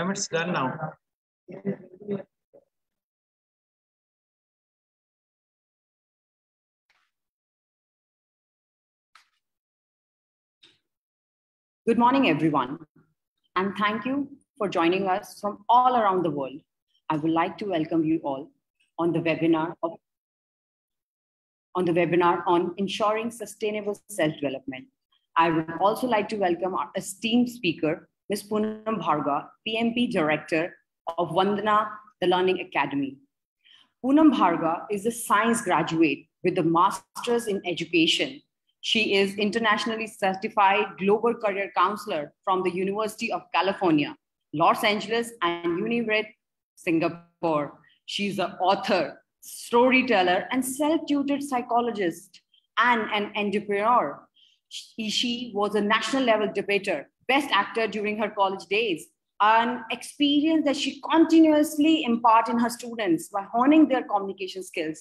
Ma'am, it's done now. Good morning, everyone, and thank you for joining us from all around the world. I would like to welcome you all on the webinar of, on the webinar on ensuring sustainable self-development. I would also like to welcome our esteemed speaker, Ms. Poonam Bhargava, PMP Director of Vandana, the Learning Academy. Poonam Bhargava is a science graduate with a master's in education she is internationally certified global career counselor from the University of California, Los Angeles and UniRed, Singapore. She's an author, storyteller, and self-tutored psychologist and an entrepreneur. She, she was a national level debater, best actor during her college days, an experience that she continuously impart in her students by honing their communication skills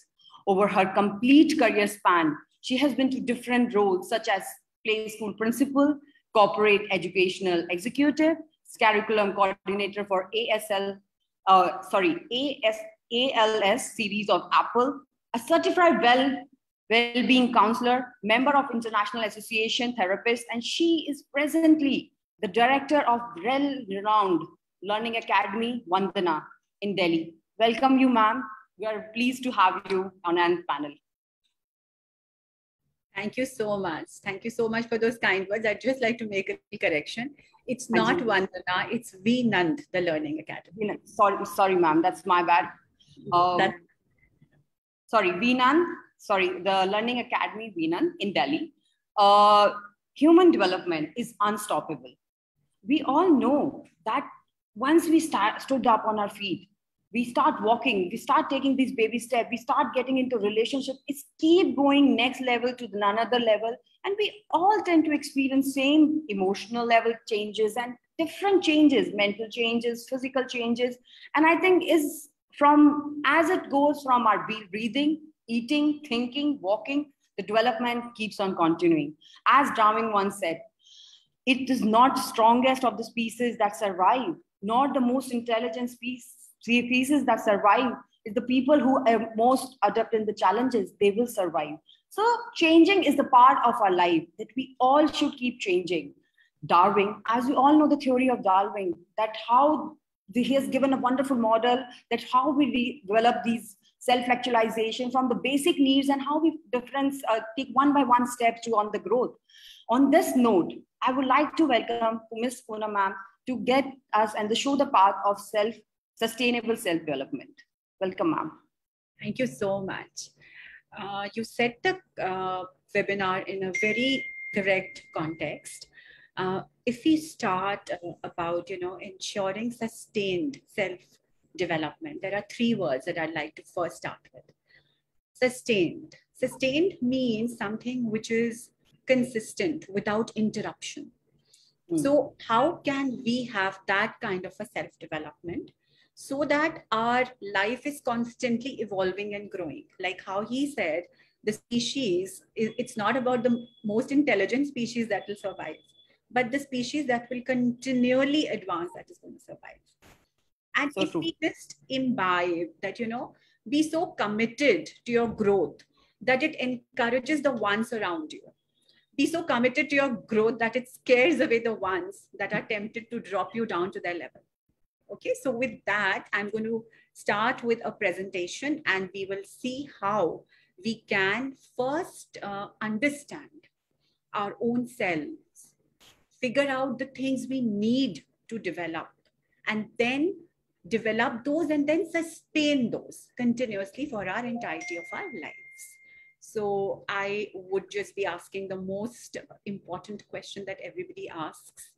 over her complete career span. She has been to different roles such as play school principal, corporate educational executive, curriculum coordinator for ASL, uh, sorry, AS, ALS series of Apple, a certified well well-being counselor, member of International Association Therapist, and she is presently the director of well-renowned Learning Academy, Vandana, in Delhi. Welcome you, ma'am. We are pleased to have you on our panel. Thank you so much. Thank you so much for those kind words. I'd just like to make a correction. It's not Vandana, it's Vinand, the Learning Academy. Sorry, sorry, ma'am. That's my bad. Um, that... Sorry, Vinand. Sorry, the Learning Academy, Vinand in Delhi. Uh, human development is unstoppable. We all know that once we start, stood up on our feet, we start walking we start taking these baby steps we start getting into relationship it's keep going next level to another level. And we all tend to experience same emotional level changes and different changes mental changes physical changes. And i think is from as it goes from our breathing eating thinking walking the development keeps on continuing. As darwin once said it is not the strongest of the species that survive not the most intelligent species species that survive It's the people who are most adept in the challenges they will survive. So changing is the part of our life that we all should keep changing. Darwin as we all know the theory of darwin that how he has given a wonderful model that how we develop these self-actualization from the basic needs and how we difference uh, take one by one steps to on the growth. On this note i would like to welcome ms Poonam ma'am to get us and to show the path of self sustainable self-development. Welcome, ma'am. Thank you so much. Uh, you set the uh, webinar in a very correct context. Uh, if we start uh, about, you know, ensuring sustained self-development, there are three words that I'd like to first start with. Sustained. Sustained means something which is consistent without interruption. Mm. So how can we have that kind of a self-development so that our life is constantly evolving and growing. Like how he said, the species, it's not about the most intelligent species that will survive, but the species that will continually advance that is going to survive. And so if true. we just imbibe that, you know, be so committed to your growth that it encourages the ones around you. Be so committed to your growth that it scares away the ones that are tempted to drop you down to their level. Okay, so with that, I'm going to start with a presentation and we will see how we can first uh, understand our own selves, figure out the things we need to develop, and then develop those and then sustain those continuously for our entirety of our lives. So I would just be asking the most important question that everybody asks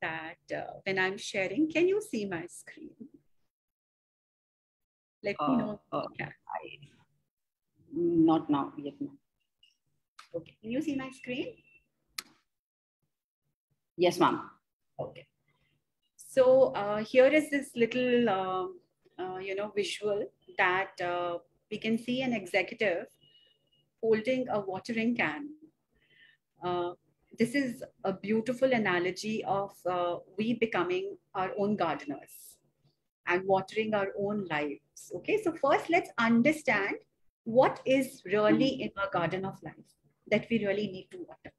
that uh, when I'm sharing, can you see my screen? Let uh, me know. Uh, I, not now, yet no. Okay, can you see my screen? Yes, ma'am. Okay. So uh, here is this little, uh, uh, you know, visual that uh, we can see an executive holding a watering can. Uh, this is a beautiful analogy of uh, we becoming our own gardeners and watering our own lives. Okay, so first let's understand what is really in our garden of life that we really need to water.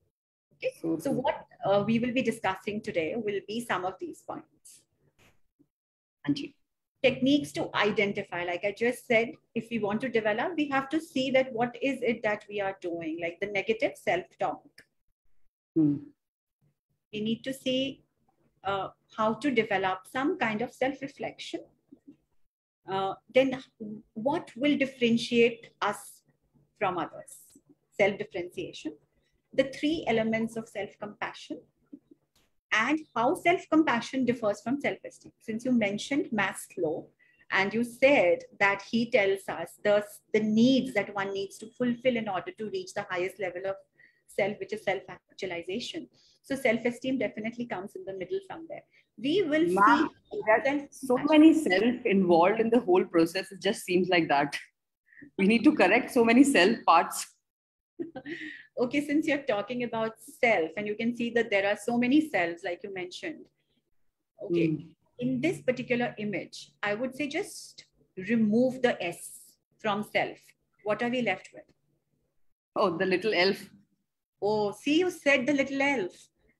Okay, so, so what uh, we will be discussing today will be some of these points. Anji. Techniques to identify, like I just said, if we want to develop, we have to see that what is it that we are doing, like the negative self-talk. Hmm. We need to see uh, how to develop some kind of self-reflection. Uh, then what will differentiate us from others? Self-differentiation. The three elements of self-compassion and how self-compassion differs from self-esteem. Since you mentioned Maslow, and you said that he tells us the, the needs that one needs to fulfill in order to reach the highest level of self, which is self-actualization. So self-esteem definitely comes in the middle somewhere. We will Ma, see so many self involved in the whole process. It just seems like that. We need to correct so many self parts. okay, since you're talking about self, and you can see that there are so many selves, like you mentioned. Okay, mm. in this particular image, I would say just remove the S from self. What are we left with? Oh, the little elf. Oh, see, you said the little elf.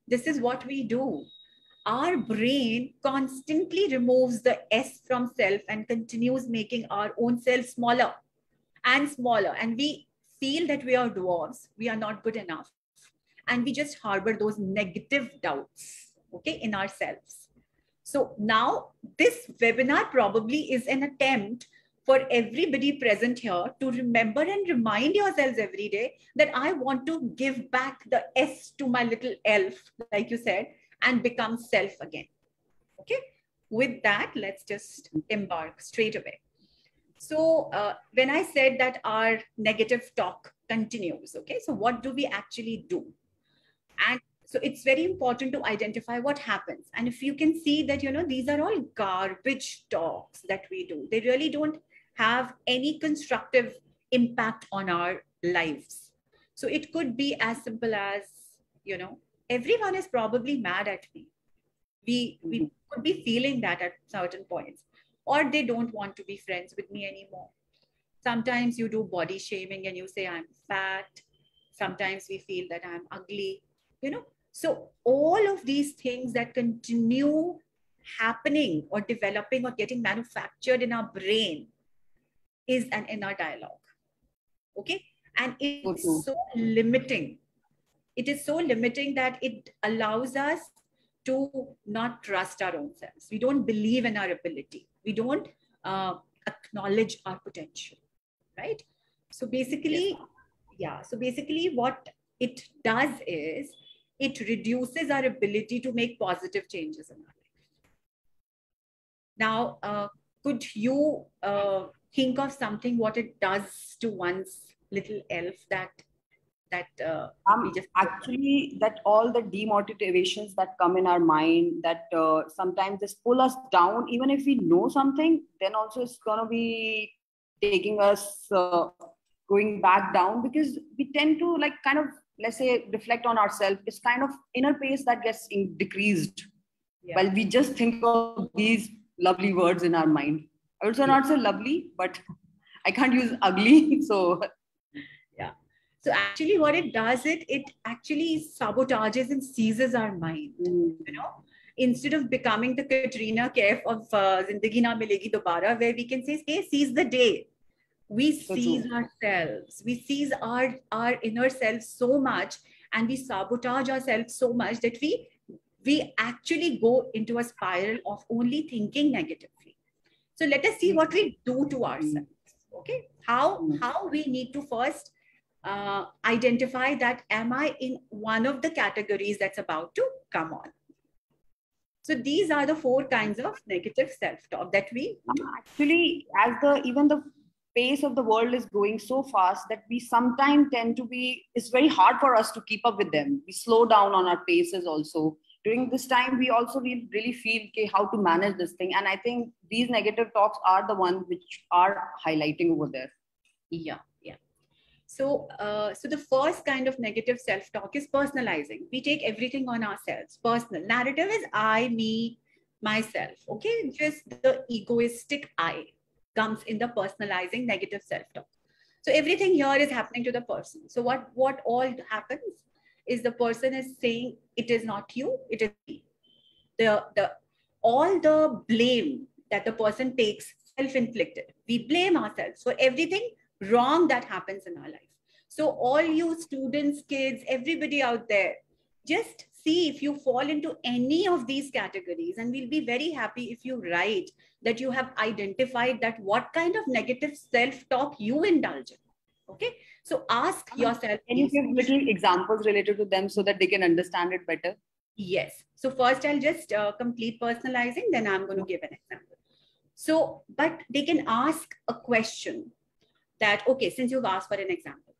This is what we do. Our brain constantly removes the S from self and continues making our own self smaller and smaller. And we feel that we are dwarves, we are not good enough. And we just harbor those negative doubts, okay, in ourselves. So now this webinar probably is an attempt for everybody present here to remember and remind yourselves every day that I want to give back the S to my little elf, like you said, and become self again. Okay. With that, let's just embark straight away. So uh, when I said that our negative talk continues, okay, so what do we actually do? And so it's very important to identify what happens. And if you can see that, you know, these are all garbage talks that we do. They really don't have any constructive impact on our lives. So it could be as simple as, you know, everyone is probably mad at me. We, we could be feeling that at certain points, or they don't want to be friends with me anymore. Sometimes you do body shaming and you say, I'm fat. Sometimes we feel that I'm ugly, you know. So all of these things that continue happening or developing or getting manufactured in our brain is an inner dialogue. Okay. And it's mm-hmm. so limiting. It is so limiting that it allows us to not trust our own selves. We don't believe in our ability. We don't uh, acknowledge our potential. Right. So basically, yes. yeah. So basically, what it does is it reduces our ability to make positive changes in our life. Now, uh, could you uh, think of something what it does to one's little elf that that uh, um, just actually that all the demotivations that come in our mind that uh, sometimes just pull us down even if we know something then also it's going to be taking us uh, going back down because we tend to like kind of let's say reflect on ourselves it's kind of inner pace that gets in- decreased yeah. while we just think of these lovely words in our mind also not so lovely, but I can't use ugly. So yeah. So actually, what it does, it it actually sabotages and seizes our mind. Mm. You know, instead of becoming the Katrina Kaif of uh, Zindagi Na Milegi Dobara, where we can say, "Hey, seize the day." We seize ourselves. We seize our our inner self so much, and we sabotage ourselves so much that we we actually go into a spiral of only thinking negatively. so let us see what we do to ourselves. Okay, how mm. how we need to first uh, identify that am I in one of the categories that's about to come on. So these are the four kinds of negative self-talk that we actually, as the even the pace of the world is going so fast that we sometimes tend to be. It's very hard for us to keep up with them. We slow down on our paces also during this time we also really, really feel okay, how to manage this thing and i think these negative talks are the ones which are highlighting over there yeah yeah So, uh, so the first kind of negative self-talk is personalizing. We take everything on ourselves. Personal narrative is I, me, myself. Okay, just the egoistic I comes in the personalizing negative self-talk. So everything here is happening to the person. So what what all happens is the person is saying it is not you, it is me. The the all the blame that the person takes self-inflicted. We blame ourselves for everything wrong that happens in our life. So all you students, kids, everybody out there, just see if you fall into any of these categories and we'll be very happy if you write that you have identified that what kind of negative self-talk you indulge in. Okay. So ask yourself. Can you give little examples related to them so that they can understand it better? Yes. So first I'll just uh, complete personalizing, then I'm going to give an example. So, but they can ask a question that, okay, since you've asked for an example,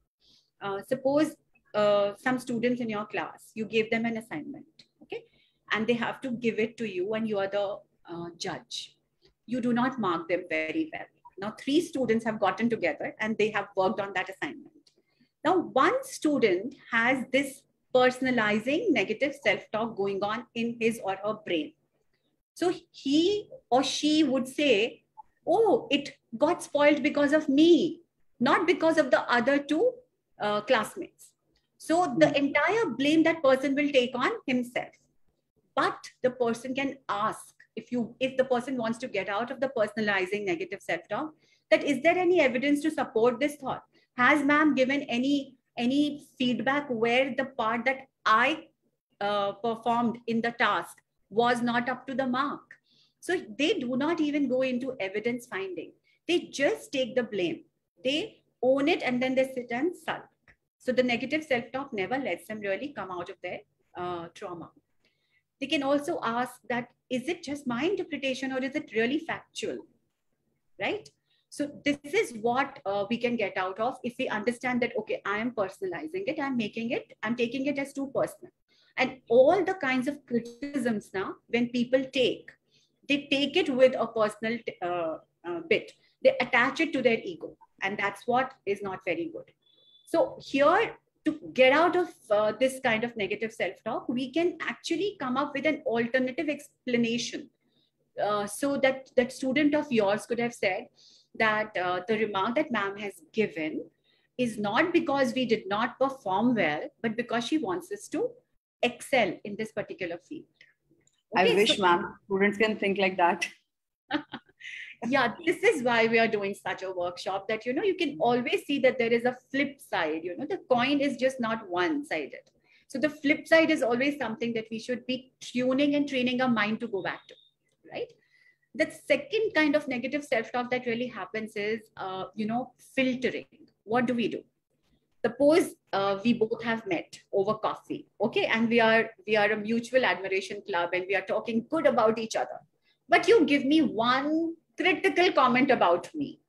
uh, suppose uh, some students in your class, you gave them an assignment, okay? And they have to give it to you and you are the uh, judge. You do not mark them very well. Now, three students have gotten together and they have worked on that assignment. Now, one student has this personalizing negative self-talk going on in his or her brain. So he or she would say, oh, it got spoiled because of me, not because of the other two uh, classmates. So the hmm. entire blame that person will take on himself. But the person can ask if you if the person wants to get out of the personalizing negative self-talk, that is there any evidence to support this thought? Has ma'am given any any feedback where the part that I uh, performed in the task was not up to the mark? So they do not even go into evidence finding. They just take the blame. They own it and then they sit and sulk. So the negative self-talk never lets them really come out of their uh, trauma. They can also ask that, is it just my interpretation or is it really factual? Right? So this is what uh, we can get out of if we understand that, okay, I am personalizing it, I'm making it, I'm taking it as too personal. And all the kinds of criticisms now, when people take, they take it with a personal uh, uh, bit. They attach it to their ego. And that's what is not very good. So here, to get out of uh, this kind of negative self-talk, we can actually come up with an alternative explanation. Uh, so that that student of yours could have said that uh, the remark that ma'am has given is not because we did not perform well, but because she wants us to excel in this particular field. Okay, I wish, so, ma'am, students can think like that. yeah this is why we are doing such a workshop that you know you can always see that there is a flip side you know the coin is just not one sided so the flip side is always something that we should be tuning and training our mind to go back to right? The second kind of negative self-talk that really happens is uh, you know filtering. What do we do? Suppose uh, we both have met over coffee okay and we are we are a mutual admiration club and we are talking good about each other. But you give me one critical comment about me.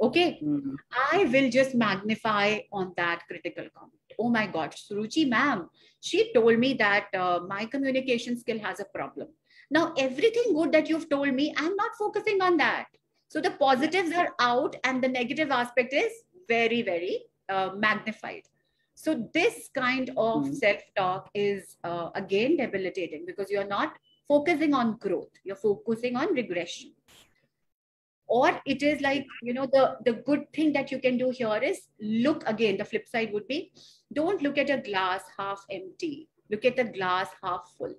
Okay. Mm-hmm. I will just magnify on that critical comment. Oh my God, Suruchi ma'am, she told me that uh, my communication skill has a problem. Now, everything good that you've told me, I'm not focusing on that. So the positives are out and the negative aspect is very, very uh, magnified. So this kind of mm-hmm. self-talk is uh, again debilitating because you're not focusing on growth. You're focusing on regression or it is like you know the the good thing that you can do here is look again the flip side would be don't look at a glass half empty. Look at the glass half full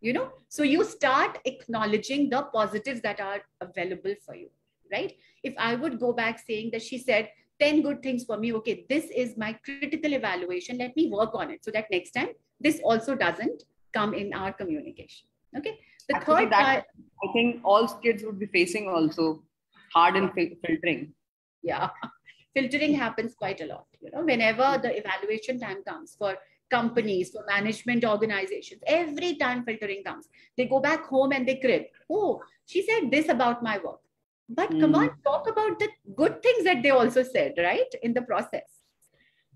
you know? So you start acknowledging the positives that are available for you right? If i would go back saying that she said 10 good things for me okay this is my critical evaluation. Let me work on it so that next time this also doesn't come in our communication okay? The Actually, third that, i think all kids would be facing also hard in filtering. Yeah, filtering happens quite a lot. You know, whenever the evaluation time comes for companies, for management organizations, every time filtering comes, they go back home and they crib. Oh, she said this about my work. But mm. come on, hmm. talk about the good things that they also said, right? In the process.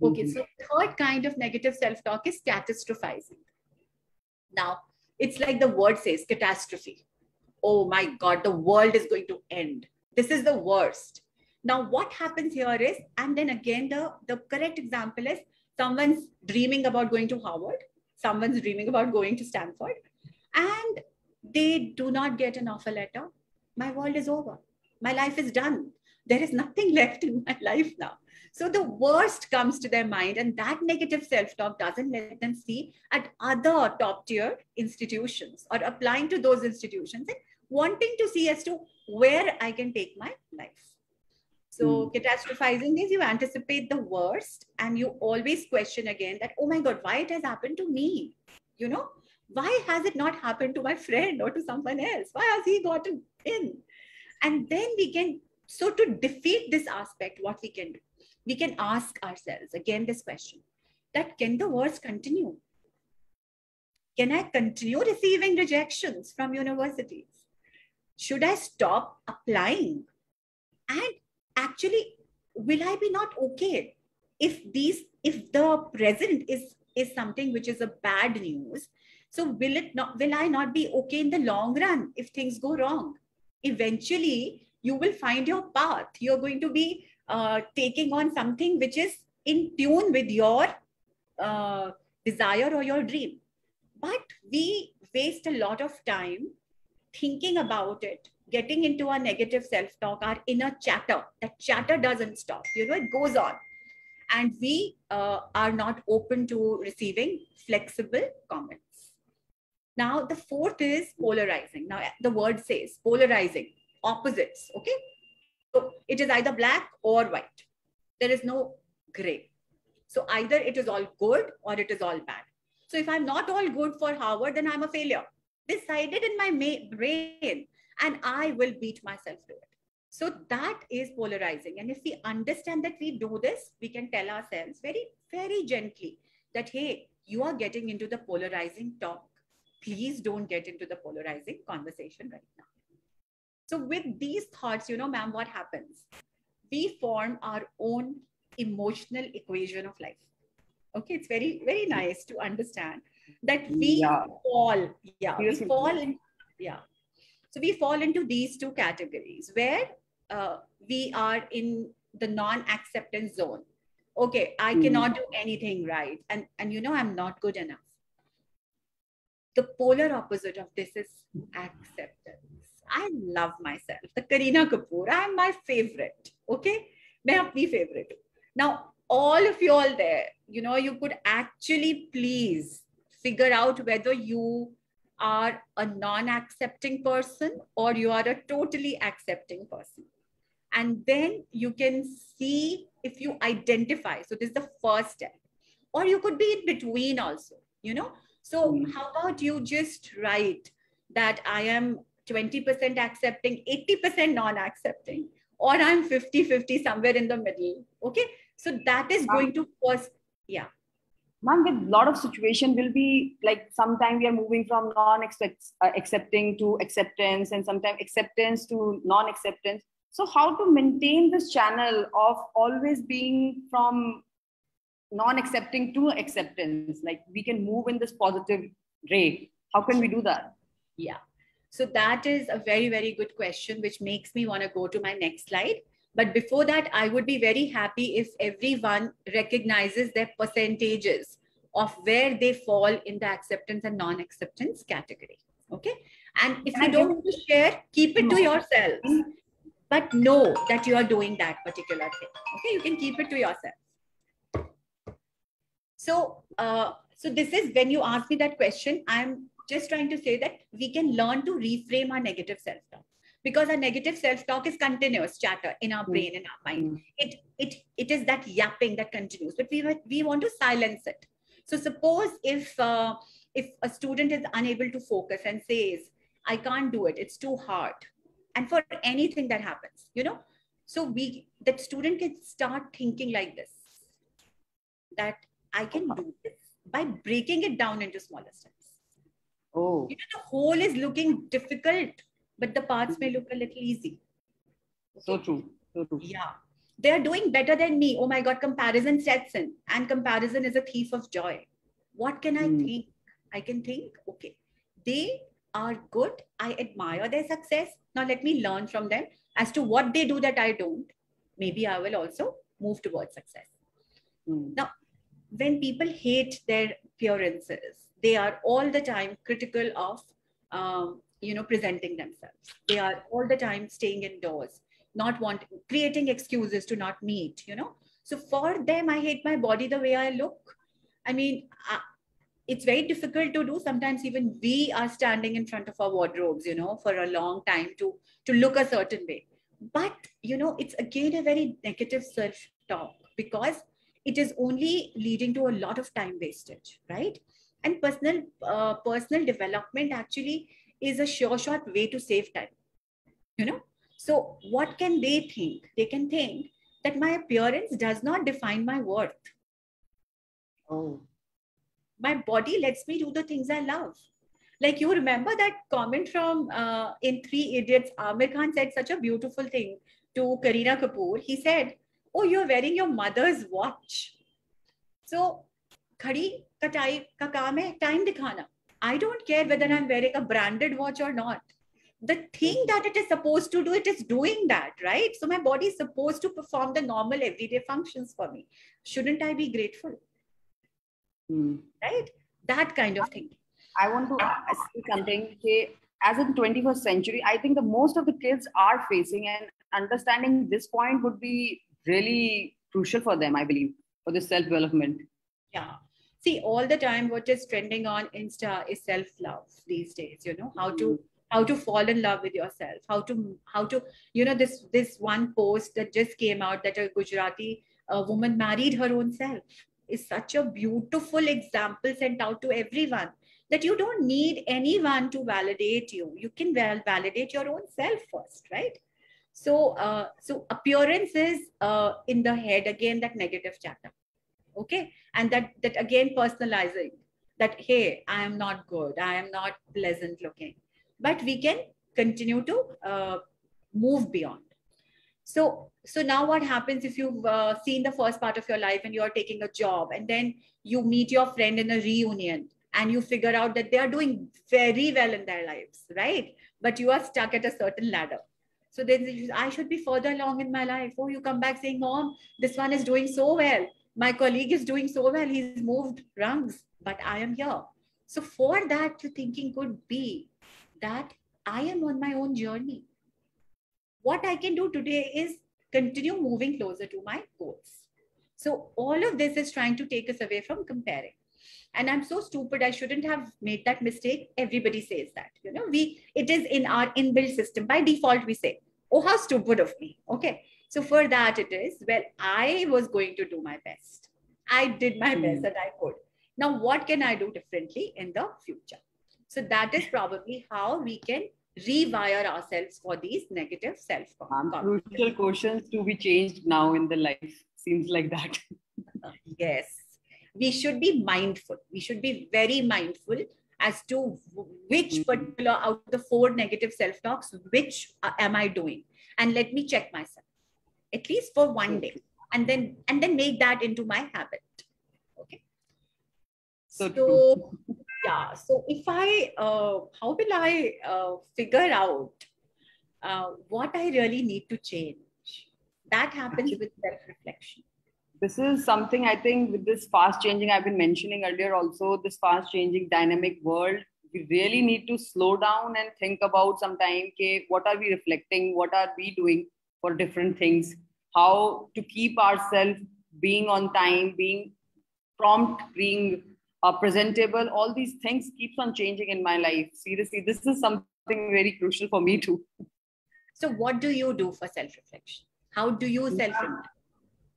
Okay, mm-hmm. so third kind of negative self-talk is catastrophizing. Now, it's like the word says catastrophe. Oh my God, the world is going to end this is the worst Now, what happens here is, and then again, the, the correct example is someone's dreaming about going to Harvard, someone's dreaming about going to Stanford, and they do not get an offer letter. My world is over. My life is done. There is nothing left in my life now. So the worst comes to their mind, and that negative self talk doesn't let them see at other top tier institutions or applying to those institutions and wanting to see as to where I can take my life. So mm. catastrophizing is you anticipate the worst and you always question again that, oh my God, why it has happened to me? You know, why has it not happened to my friend or to someone else? Why has he gotten in? And then we can, so to defeat this aspect, what we can do, we can ask ourselves again this question that can the worst continue? Can I continue receiving rejections from universities? Should I stop applying? And actually will i be not okay if these if the present is is something which is a bad news? So will it not will i not be okay in the long run if things go wrong? Eventually you will find your path. You're going to be uh, taking on something which is in tune with your uh, desire or your dream. But we waste a lot of time thinking about it getting into our negative self-talk, our inner chatter. That chatter doesn't stop. You know, it goes on. And we uh, are not open to receiving flexible comments. Now, the fourth is polarizing. Now, the word says polarizing, opposites. Okay. So it is either black or white. There is no gray. So either it is all good or it is all bad. So if I'm not all good for Harvard, then I'm a failure. Decided in my brain and I will beat myself to it. So that is polarizing. And if we understand that we do this, we can tell ourselves very, very gently that, hey, you are getting into the polarizing talk. Please don't get into the polarizing conversation right now. So with these thoughts, you know, ma'am, what happens? We form our own emotional equation of life. Okay, it's very, very nice to understand that we yeah. fall yeah we fall in, yeah. So we fall into these two categories where uh, we are in the non acceptance zone. Okay i mm. cannot do anything right? And and you know i'm not good enough. The polar opposite of this is acceptance. I love myself. The Kareena Kapoor i'm my favorite okay? मैं अपनी favorite now all of you all there you know you could actually please figure out whether you are a non accepting person or you are a totally accepting person. And then you can see if you identify. So, this is the first step. Or you could be in between also, you know. So, mm. how about you just write that I am 20% accepting, 80% non accepting, or I'm 50 50 somewhere in the middle. Okay. So, that is going to first, yeah ma'am with a lot of situation will be like sometime we are moving from non uh, accepting to acceptance and sometimes acceptance to non acceptance so how to maintain this channel of always being from non accepting to acceptance? Like we can move in this positive ray how can we do that? Yeah. So that is a very very good question which makes me want to go to my next slide but before that, I would be very happy if everyone recognizes their percentages of where they fall in the acceptance and non-acceptance category. Okay. And if you don't want to share, keep it to yourself. But know that you are doing that particular thing. Okay. You can keep it to yourself. So, uh, so this is when you ask me that question, I'm just trying to say that we can learn to reframe our negative self-talk because our negative self-talk is continuous chatter in our brain in our mind. Mm. it it it is that yapping that continues. But we we want to silence it. So suppose if uh, if a student is unable to focus and says i can't do it. It's too hard. And for anything that happens you know? So we that student can start thinking like this that i can do this by breaking it down into smaller steps. Oh. You know, the whole is looking difficult but the parts may look a little easy. Okay? So true. So true. Yeah. They're doing better than me. Oh my God, comparison sets in. And comparison is a thief of joy. What can I mm. think? I can think, okay, they are good. I admire their success. Now let me learn from them as to what they do that I don't. maybe I will also move towards success. Mm. Now, when people hate their appearances, they are all the time critical of, um, you know, presenting themselves. They are all the time staying indoors, not wanting, creating excuses to not meet, you know. So for them, I hate my body the way I look. I mean, I, it's very difficult to do. Sometimes even we are standing in front of our wardrobes, you know, for a long time to to look a certain way. But you know, it's again a very negative self-talk because it is only leading to a lot of time wastage, right? And personal uh, personal development actually is a sure shot way to save time. You know, so what can they think? They can think that my appearance does not define my worth. Oh. My body lets me do the things I love. Like you remember that comment from uh, in Three Idiots, Aamir Khan said such a beautiful thing to Kareena Kapoor. He said, oh, you're wearing your mother's watch. So, khadi ka time ka kaam hai time dikhana. I don't care whether I'm wearing a branded watch or not. The thing that it is supposed to do, it is doing that, right? So my body is supposed to perform the normal everyday functions for me. Shouldn't I be grateful? Mm. Right? That kind of thing. I want to say something. Okay, as in 21st century, I think the most of the kids are facing and understanding this point would be really crucial for them, I believe, for the self development. Yeah. See, all the time, what is trending on Insta is self love these days. You know how to how to fall in love with yourself, how to how to you know this this one post that just came out that a Gujarati uh, woman married her own self is such a beautiful example sent out to everyone that you don't need anyone to validate you. You can well validate your own self first, right? So, uh, so appearance is uh, in the head again that negative chatter, okay, and that that again personalizing that hey, I am not good, I am not pleasant looking, but we can continue to uh, move beyond. So, so now what happens if you've uh, seen the first part of your life and you're taking a job, and then you meet your friend in a reunion, and you figure out that they are doing very well in their lives, right? But you are stuck at a certain ladder so then I should be further along in my life. Oh, you come back saying, Mom, this one is doing so well. My colleague is doing so well. He's moved rungs, but I am here. So for that, your thinking could be that I am on my own journey. What I can do today is continue moving closer to my goals. So all of this is trying to take us away from comparing and i'm so stupid i shouldn't have made that mistake everybody says that you know we it is in our inbuilt system by default we say oh how stupid of me okay so for that it is well i was going to do my best i did my mm. best that i could now what can i do differently in the future so that is probably how we can rewire ourselves for these negative self crucial questions to be changed now in the life seems like that yes we should be mindful. We should be very mindful as to which mm-hmm. particular out of the four negative self talks, which uh, am I doing? And let me check myself, at least for one day, and then and then make that into my habit. Okay. So, so yeah. So if I, uh, how will I uh, figure out uh, what I really need to change? That happens with self reflection this is something I think with this fast changing, I've been mentioning earlier also, this fast changing dynamic world, we really need to slow down and think about sometime, okay, what are we reflecting? What are we doing for different things? How to keep ourselves being on time, being prompt, being uh, presentable, all these things keeps on changing in my life. Seriously, this is something very crucial for me too. So what do you do for self-reflection? How do you self-reflect?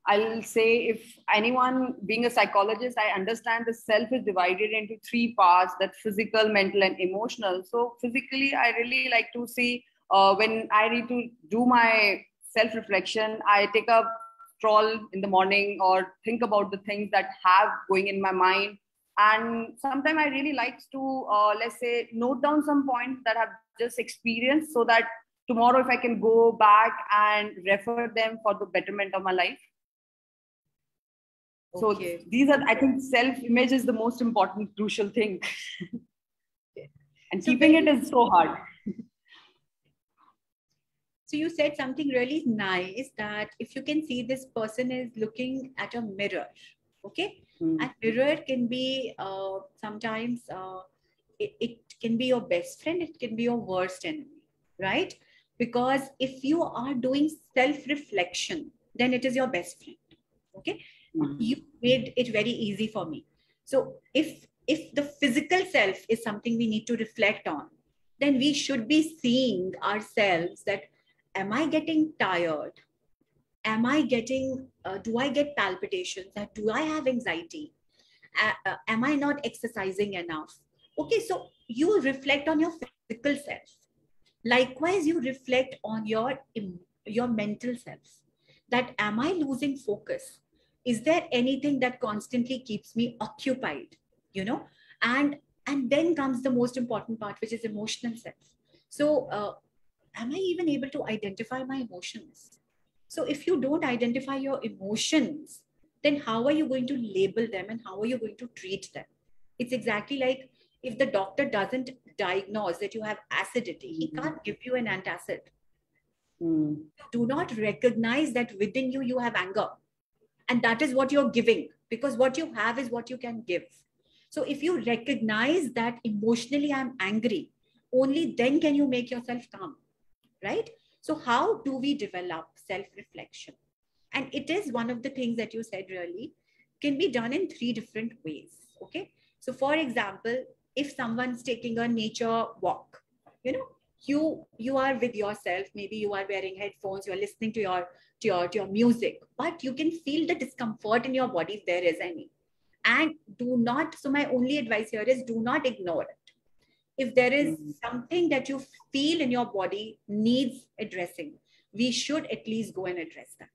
I'll say if anyone being a psychologist, I understand the self is divided into three parts that physical, mental, and emotional. So, physically, I really like to see uh, when I need to do my self reflection, I take a stroll in the morning or think about the things that have going in my mind. And sometimes I really like to, uh, let's say, note down some points that I've just experienced so that tomorrow, if I can go back and refer them for the betterment of my life. So these are, I think, self-image is the most important, crucial thing. and so keeping it is so hard. So you said something really nice that if you can see this person is looking at a mirror, okay? Mm. And mirror can be uh, sometimes uh, it, it can be your best friend, it can be your worst enemy, right? Because if you are doing self-reflection, then it is your best friend. Okay. Mm. You made it very easy for me. So if if the physical self is something we need to reflect on, then we should be seeing ourselves that am I getting tired? Am I getting, uh, do I get palpitations? Do I have anxiety? Uh, am I not exercising enough? Okay, so you reflect on your physical self. Likewise, you reflect on your, your mental self. That am I losing focus? Is there anything that constantly keeps me occupied? You know, and and then comes the most important part, which is emotional self. So, uh, am I even able to identify my emotions? So, if you don't identify your emotions, then how are you going to label them and how are you going to treat them? It's exactly like if the doctor doesn't diagnose that you have acidity, he Mhm. can't give you an antacid. Mm. Do not recognize that within you you have anger. And that is what you're giving because what you have is what you can give. So if you recognize that emotionally I'm angry, only then can you make yourself calm, right? So how do we develop self-reflection? And it is one of the things that you said really can be done in three different ways. Okay. So for example, if someone's taking a nature walk, you know, you you are with yourself, maybe you are wearing headphones, you're listening to your to your to your music, but you can feel the discomfort in your body if there is any. And do not, so my only advice here is do not ignore. If there is something that you feel in your body needs addressing, we should at least go and address that.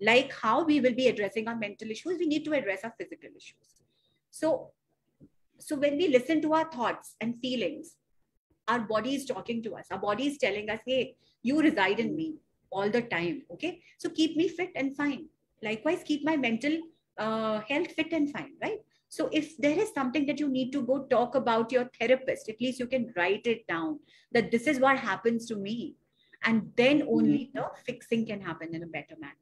Like how we will be addressing our mental issues, we need to address our physical issues. So, so when we listen to our thoughts and feelings, our body is talking to us. Our body is telling us, hey, you reside in me all the time. Okay. So keep me fit and fine. Likewise, keep my mental uh, health fit and fine, right? So if there is something that you need to go talk about your therapist, at least you can write it down that this is what happens to me. And then only the fixing can happen in a better manner.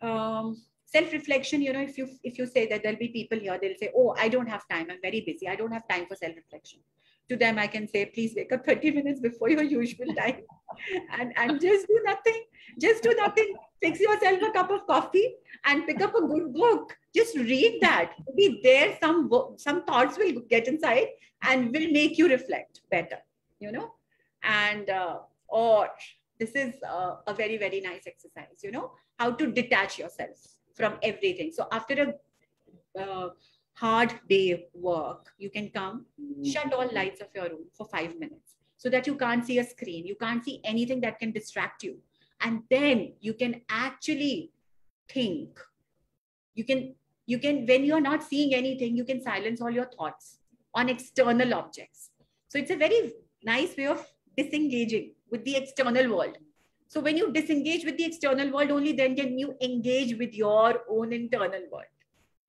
Um, self-reflection, you know, if you if you say that there'll be people here, they'll say, Oh, I don't have time, I'm very busy, I don't have time for self-reflection. To them, I can say, please wake up 30 minutes before your usual time and, and just do nothing. Just do nothing. Fix yourself a cup of coffee and pick up a good book. Just read that. Be there, some some thoughts will get inside and will make you reflect better, you know. And uh, or this is uh, a very very nice exercise, you know, how to detach yourself from everything. So after a uh, hard day work, you can come Mm. shut all lights of your room for five minutes so that you can't see a screen you can't see anything that can distract you and then you can actually think. You can you can when you're not seeing anything you can silence all your thoughts on external objects. So it's a very nice way of disengaging with the external world. So when you disengage with the external world only then can you engage with your own internal world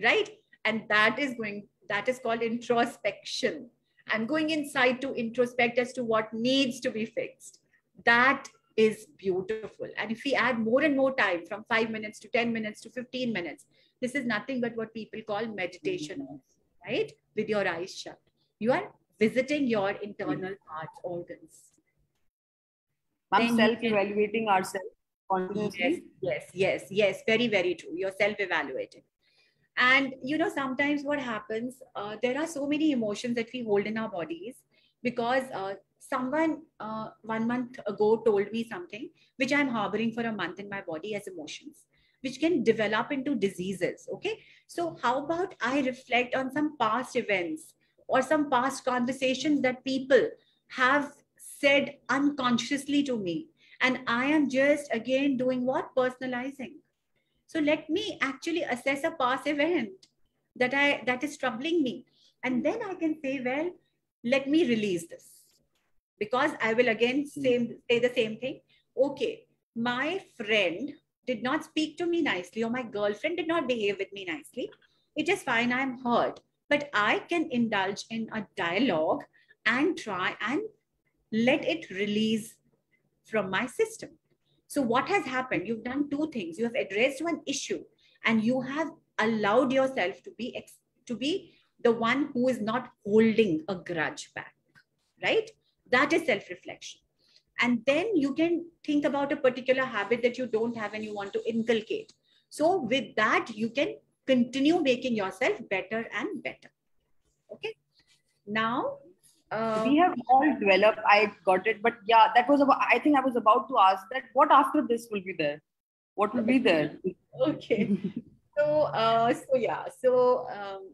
right? And that is going that is called introspection. And going inside to introspect as to what needs to be fixed. That is beautiful. And if we add more and more time from 5 minutes to 10 minutes to 15 minutes this is nothing but what people call meditation right? With your eyes shut. You are visiting your internal parts organs. I'm self-evaluating ourselves yes yes yes. Yes very very true. You're self-evaluating. And you know sometimes what happens uh, there are so many emotions that we hold in our bodies because uh, someone uh, one month ago told me something which i'm harboring for a month in my body as emotions which can develop into diseases okay? So how about i reflect on some past events or some past conversations that people have said unconsciously to me? And i am just again doing what? Personalizing. So let me actually assess a past event that i that is troubling me. And then i can say well let me release this because i will again hmm. say, say the same thing okay my friend did not speak to me nicely or my girlfriend did not behave with me nicely it is fine i'm hurt but i can indulge in a dialogue and try and let it release from my system. So, what has happened? You've done two things. You have addressed one issue and you have allowed yourself to be to be the one who is not holding a grudge back, right? That is self reflection. And then you can think about a particular habit that you don't have and you want to inculcate. So, with that, you can continue making yourself better and better. Okay. Now, uh, we have all developed. I got it. But yeah, that was about, I think I was about to ask that what after this will be there? What will be there? okay. so, uh, so yeah. So, um,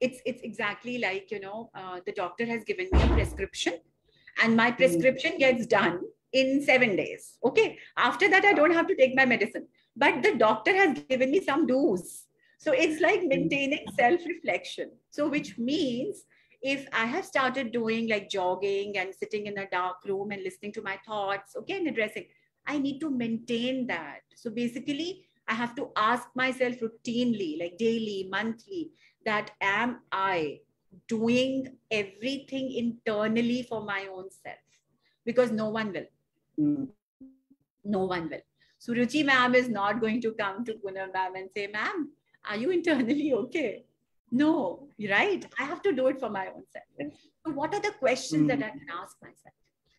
it's it's exactly like you know uh, the doctor has given me a prescription and my hmm. prescription gets done in seven days. Okay? After that i don't have to take my medicine. But the doctor has given me some do's so it's like hmm. maintaining self reflection so which means if i have started doing like jogging and sitting in a dark room and listening to my thoughts okay and addressing i need to maintain that. So basically i have to ask myself routinely like daily monthly that am I doing everything internally for my own self? Because no one will. Mm. No one will. Suruchi ma'am is not going to come to Poonam ma'am and say, ma'am, are you internally okay? No, right? I have to do it for my own self. So what are the questions mm. that I can ask myself?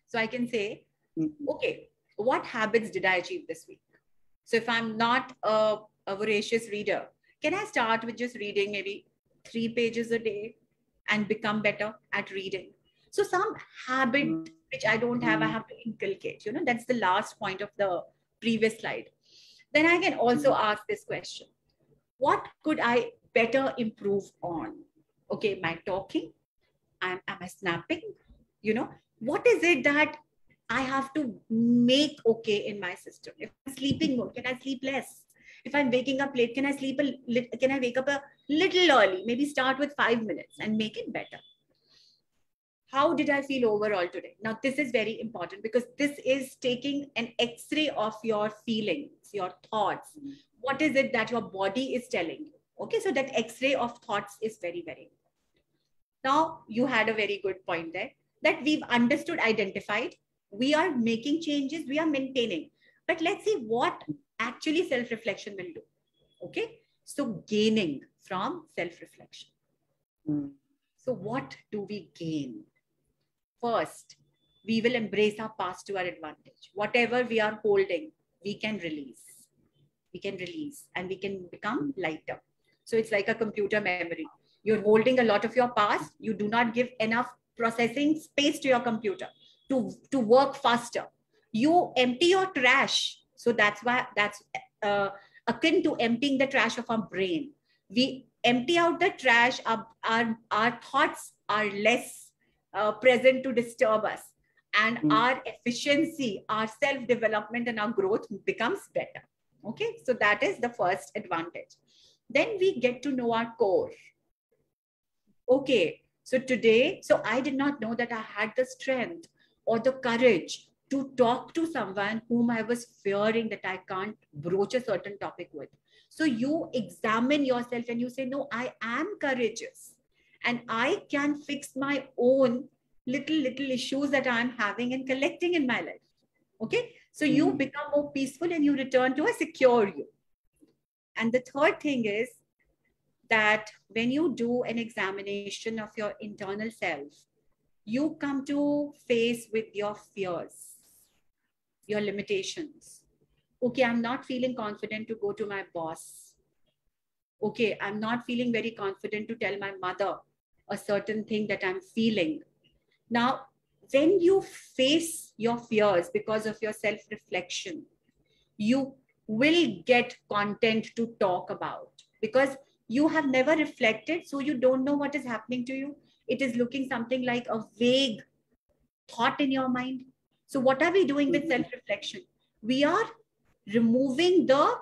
So I can say, mm. okay, what habits did I achieve this week? So if I'm not a, a voracious reader, can I start with just reading maybe three pages a day and become better at reading. So some habit mm. which I don't have, I have to inculcate. You know, that's the last point of the previous slide. Then I can also mm. ask this question. What could I better improve on? Okay, my talking, am, am I snapping? You know, what is it that I have to make okay in my system? If I'm sleeping more, can I sleep less? If i'm waking up late can i sleep a can i wake up a little early? Maybe start with 5 minutes and make it better. How did i feel overall today? Now this is very important because this is taking an x-ray of your feelings your thoughts. What is it that your body is telling you? Okay so that x-ray of thoughts is very very important. Now you had a very good point there that we've understood identified. We are making changes we are maintaining. But let's see what actually self reflection will do. Okay. So, gaining from self reflection. Mm. So, what do we gain? First, we will embrace our past to our advantage. Whatever we are holding, we can release. We can release and we can become lighter. So, it's like a computer memory. You're holding a lot of your past, you do not give enough processing space to your computer to, to work faster. You empty your trash so that's why that's uh, akin to emptying the trash of our brain. We empty out the trash, our, our, our thoughts are less uh, present to disturb us. And mm. our efficiency, our self development, and our growth becomes better. Okay, so that is the first advantage. Then we get to know our core. Okay, so today, so I did not know that I had the strength or the courage to talk to someone whom I was fearing that I can't broach a certain topic with. So you examine yourself and you say, No, I am courageous and I can fix my own little, little issues that I'm having and collecting in my life. Okay. So you mm-hmm. become more peaceful and you return to a secure you. And the third thing is that when you do an examination of your internal self, you come to face with your fears your limitations. Okay, I'm not feeling confident to go to my boss. Okay, I'm not feeling very confident to tell my mother a certain thing that I'm feeling. Now, when you face your fears because of your self reflection, you will get content to talk about because you have never reflected, so you don't know what is happening to you. It is looking something like a vague thought in your mind so what are we doing with mm-hmm. self-reflection? We are removing the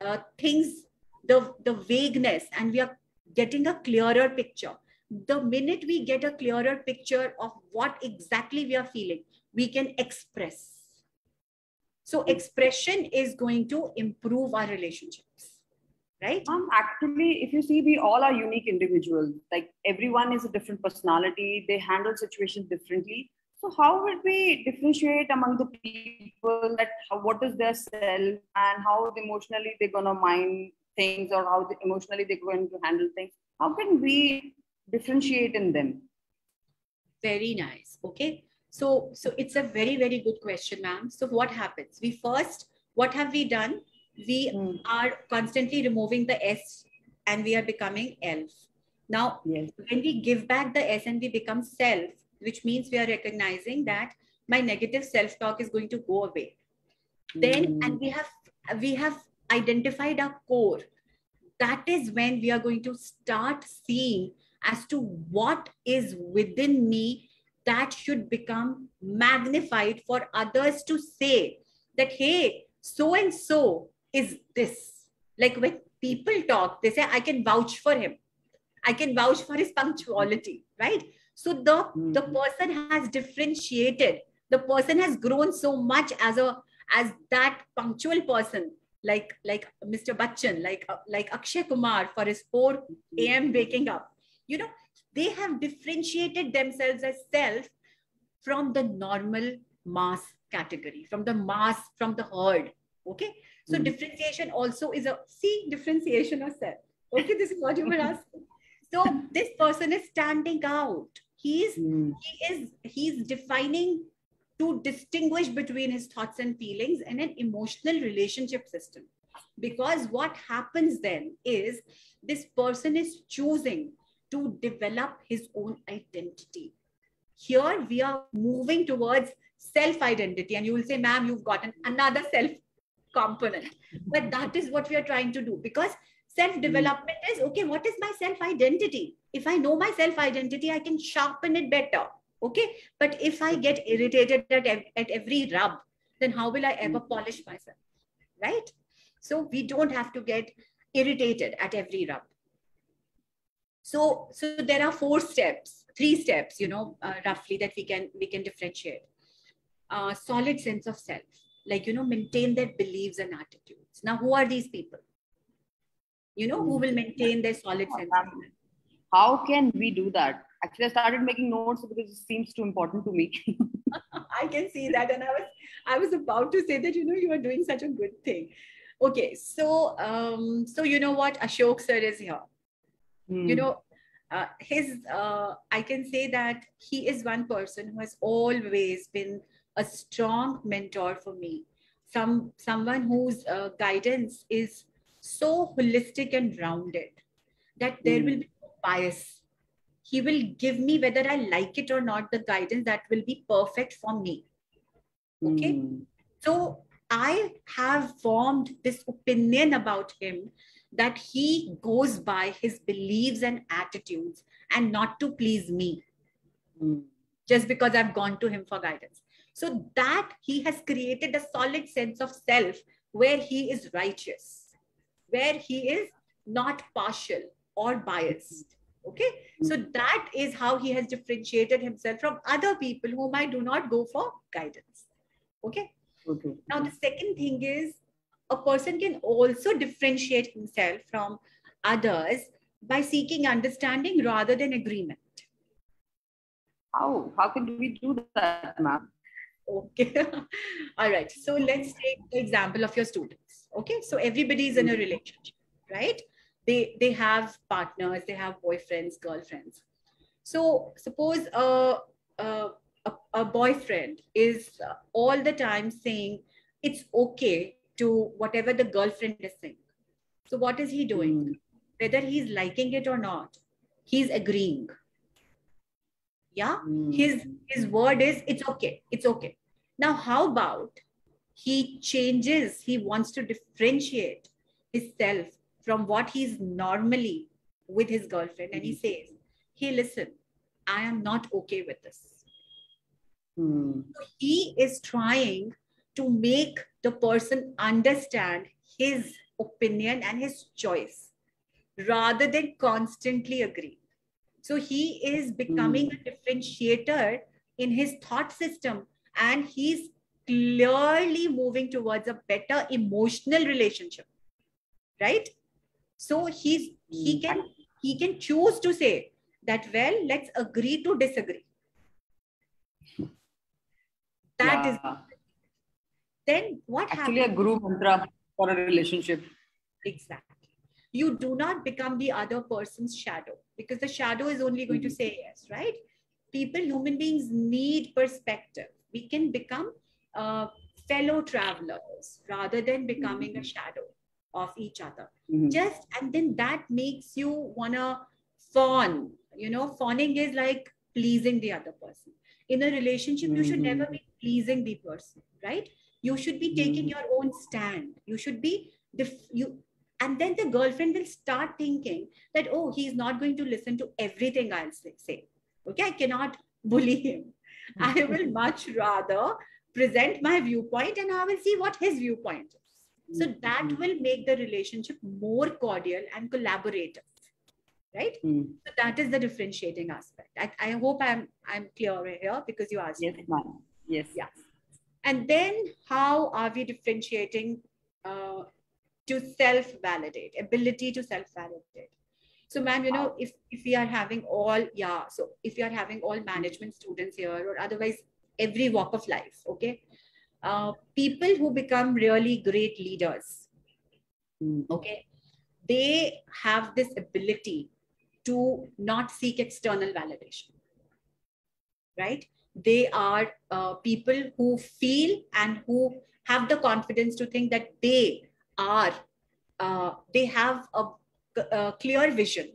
uh, things, the, the vagueness, and we are getting a clearer picture. The minute we get a clearer picture of what exactly we are feeling, we can express. So mm-hmm. expression is going to improve our relationships right um, actually if you see we all are unique individuals like everyone is a different personality they handle situations differently so how would we differentiate among the people that what is their self and how emotionally they're gonna mind things or how emotionally they're going to handle things. How can we differentiate in them? Very nice. Okay. So, so it's a very, very good question, ma'am. So what happens? We first, what have we done? We mm. are constantly removing the S and we are becoming elf. Now, yes. when we give back the S and we become self, which means we are recognizing that my negative self-talk is going to go away. Mm. Then, and we have we have identified our core. That is when we are going to start seeing as to what is within me that should become magnified for others to say that, hey, so and so is this. Like when people talk, they say, I can vouch for him. I can vouch for his punctuality, right? So the, mm-hmm. the person has differentiated. The person has grown so much as a as that punctual person, like like Mr. Bachchan, like like Akshay Kumar for his 4 a.m. waking up. You know, they have differentiated themselves as self from the normal mass category, from the mass, from the herd. Okay. So mm. differentiation also is a see differentiation of self. Okay, this is what you were asking. So this person is standing out. He's mm. he is he's defining to distinguish between his thoughts and feelings and an emotional relationship system. Because what happens then is this person is choosing to develop his own identity. Here we are moving towards self identity, and you will say, ma'am, you've got another self component. But that is what we are trying to do because self development is okay, what is my self identity? If I know my self identity, I can sharpen it better. Okay. But if I get irritated at, at every rub, then how will I ever polish myself? Right? So we don't have to get irritated at every rub so so there are four steps three steps you know uh, roughly that we can we can differentiate uh, solid sense of self like you know maintain their beliefs and attitudes now who are these people you know who will maintain their solid sense how can we do that? Actually i started making notes because it seems too important to me. I can see that and i was i was about to say that you know you are doing such a good thing. Okay so um so you know what? Ashok sir is here. Mm. You know, uh, his, uh, I can say that he is one person who has always been a strong mentor for me. Some someone whose uh, guidance is so holistic and rounded that there mm. will be no bias. He will give me whether I like it or not the guidance that will be perfect for me. Okay, mm. so I have formed this opinion about him that he goes by his beliefs and attitudes and not to please me mm. just because I've gone to him for guidance. So that he has created a solid sense of self where he is righteous, where he is not partial or biased. Okay. So hmm. that is how he has differentiated himself from other people whom I do not go for guidance. Okay. okay. Now, the second thing is a person can also differentiate himself from others by seeking understanding rather than agreement. How? How can we do that, ma'am? Okay. All right. So let's take the example of your students. Okay. So everybody is in a relationship, right? They they have partners, they have boyfriends, girlfriends. So suppose a, a, a boyfriend is all the time saying it's okay to whatever the girlfriend is saying. So what is he doing? Mm. Whether he's liking it or not, he's agreeing. Yeah, mm. his his word is it's okay, it's okay. Now, how about he changes, he wants to differentiate his self from what he's normally with his girlfriend, and he hmm. says, Hey, listen, I am not okay with this. Mm. So he is trying to make the person understand his opinion and his choice rather than constantly agree. So he is becoming mm. a differentiator in his thought system and he's clearly moving towards a better emotional relationship. Right? So he's he hmm. can he can choose to say that well let's agree to disagree. That yeah. is then what Actually, happens? a guru mantra for a relationship. Exactly. You do not become the other person's shadow because the shadow is only going to Mhm. say yes, right? People, human beings need perspective. We can become uh, fellow travelers rather than becoming a Mhm. shadow of each other. Mhm. Just and then that makes you wanna fawn. You know, fawning is like pleasing the other person. In a relationship, you should never Mhm. be pleasing the person, right? You should be taking Mhm. your own stand. You should be def- you and then the girlfriend will start thinking that oh he's not going to listen to everything i'll say. okay i cannot bully him i will much rather present my viewpoint and i will see what his viewpoint is so that Mhm. will make the relationship more cordial and collaborative right Mhm. so that is the differentiating aspect i, I hope i'm i'm clear here because you asked Yes, me. ma'am. Yes. Yeah. and then how are we differentiating uh, to self-validate ability to self-validate so ma'am you know if if we are having all yeah so if we are having all management students here or otherwise every walk of life okay uh, people who become really great leaders Mhm. okay they have this ability to not seek external validation right they are uh, people who feel and who have the confidence to think that they are uh, they have a, a clear vision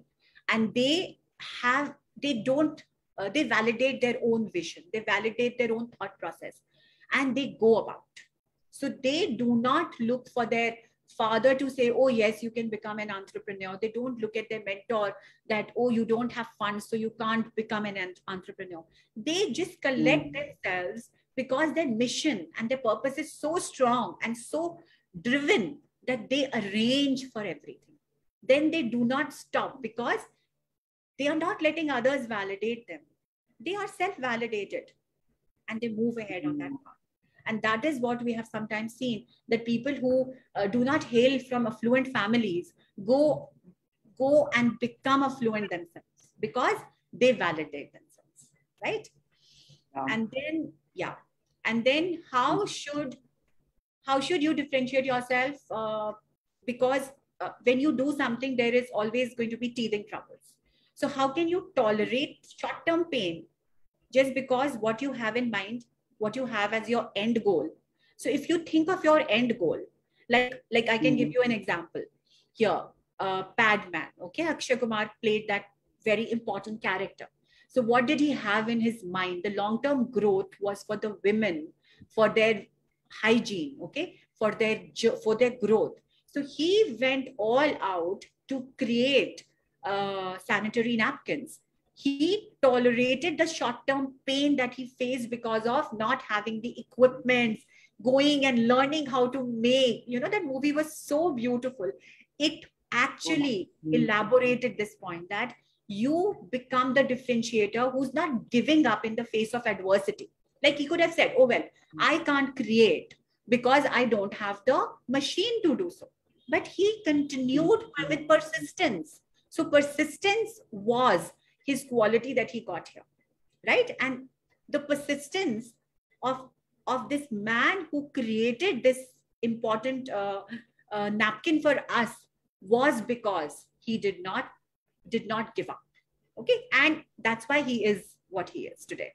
and they have they don't uh, they validate their own vision. They validate their own thought process. And they go about. So they do not look for their father to say oh yes you can become an entrepreneur. They don't look at their mentor that oh you don't have funds so you can't become an entrepreneur. They just collect Mm. themselves because their mission and their purpose is so strong and so driven that they arrange for everything. Then they do not stop because they are not letting others validate them. They are self-validated and they move ahead on that Mm. path. And that is what we have sometimes seen that people who uh, do not hail from affluent families go go and become affluent themselves because they validate themselves right? Yeah. and then yeah. And then how should how should you differentiate yourself uh, because uh, when you do something there is always going to be teething troubles so how can you tolerate short term pain just because what you have in mind what you have as your end goal? So if you think of your end goal like like i can give Mhm. you an example. Here uh, padman okay? Akshay kumar played that very important character. So what did he have in his mind? The long term growth was for the women for their hygiene okay? For their for their growth. So he went all out to create uh, sanitary napkins. He tolerated the short term pain that he faced because of not having the equipment going and learning how to make. You know that movie was so beautiful. It actually Mm. elaborated this point that you become the differentiator who's not giving up in the face of adversity. Like he could have said oh well i can't create because i don't have the machine to do so. But he continued with persistence so persistence was his quality that he got here right? And the persistence of of this man who created this important uh, uh, napkin for us was because he did not did not give up okay? And that's why he is what he is today.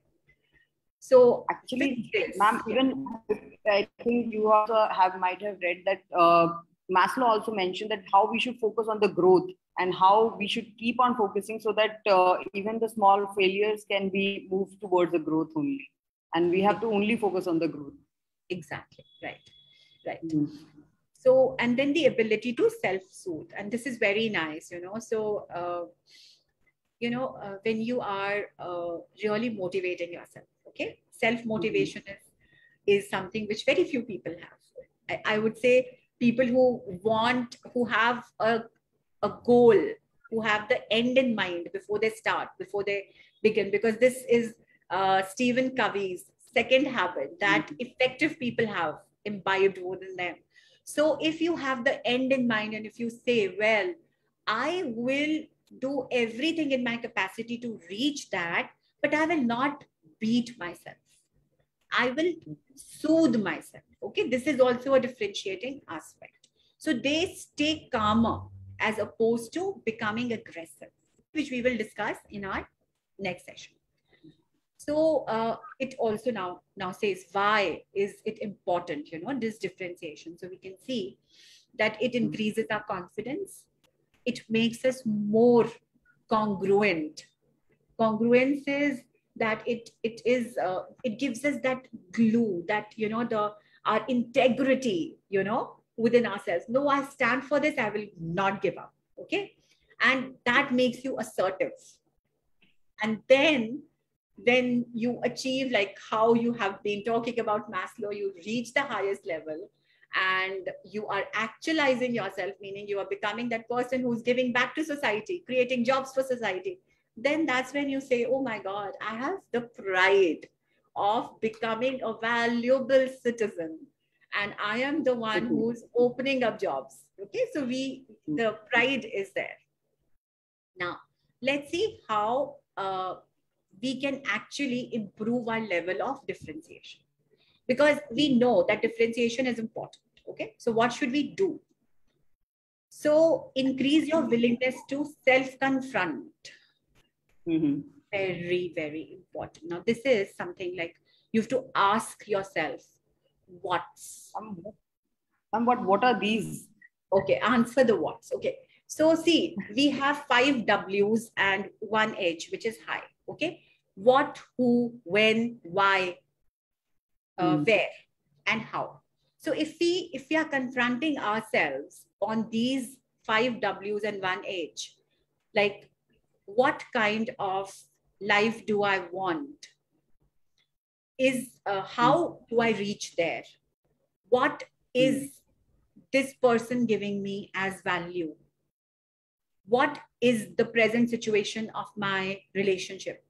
So Actually, ma'am, even I think you also have might have read that uh, Maslow also mentioned that how we should focus on the growth and how we should keep on focusing so that uh, even the small failures can be moved towards the growth only. And we have to only focus on the growth. exactly. Right. Right. Mm. so and then the ability to self-soothe. And this is very nice you know. So uh, you know uh, when you are uh, really motivating yourself okay? Self-motivation is is something which very few people have. I, I would say people who want who have a, a goal who have the end in mind before they start before they begin because this is uh, stephen covey's second habit that effective people have imbibed within them so if you have the end in mind and if you say well i will do everything in my capacity to reach that but i will not beat myself I will soothe myself. Okay, this is also a differentiating aspect. So they stay calmer as opposed to becoming aggressive, which we will discuss in our next session. So uh, it also now now says why is it important? You know this differentiation. So we can see that it increases our confidence. It makes us more congruent. Congruence is that it it is uh, it gives us that glue that you know the our integrity you know within ourselves. No i stand for this i will not give up okay? And that makes you assertive. And then then you achieve like how you have been talking about maslow you reach the highest level and you are actualizing yourself meaning you are becoming that person who's giving back to society creating jobs for society. Then that's when you say, oh my God, I have the pride of becoming a valuable citizen. And I am the one who's opening up jobs. Okay, so we, the pride is there. Now, let's see how uh, we can actually improve our level of differentiation. Because we know that differentiation is important. Okay, so what should we do? So increase your willingness to self confront Mm-hmm. Very, very important. Now, this is something like you have to ask yourself, what's um, um, what what are these? Okay, answer the what's. Okay. So see, we have five W's and one H, which is high. Okay. What, who, when, why, uh, mm. where, and how. So if we if we are confronting ourselves on these five W's and one H, like what kind of life do I want? Is uh, how do I reach there? What is this person giving me as value? What is the present situation of my relationship?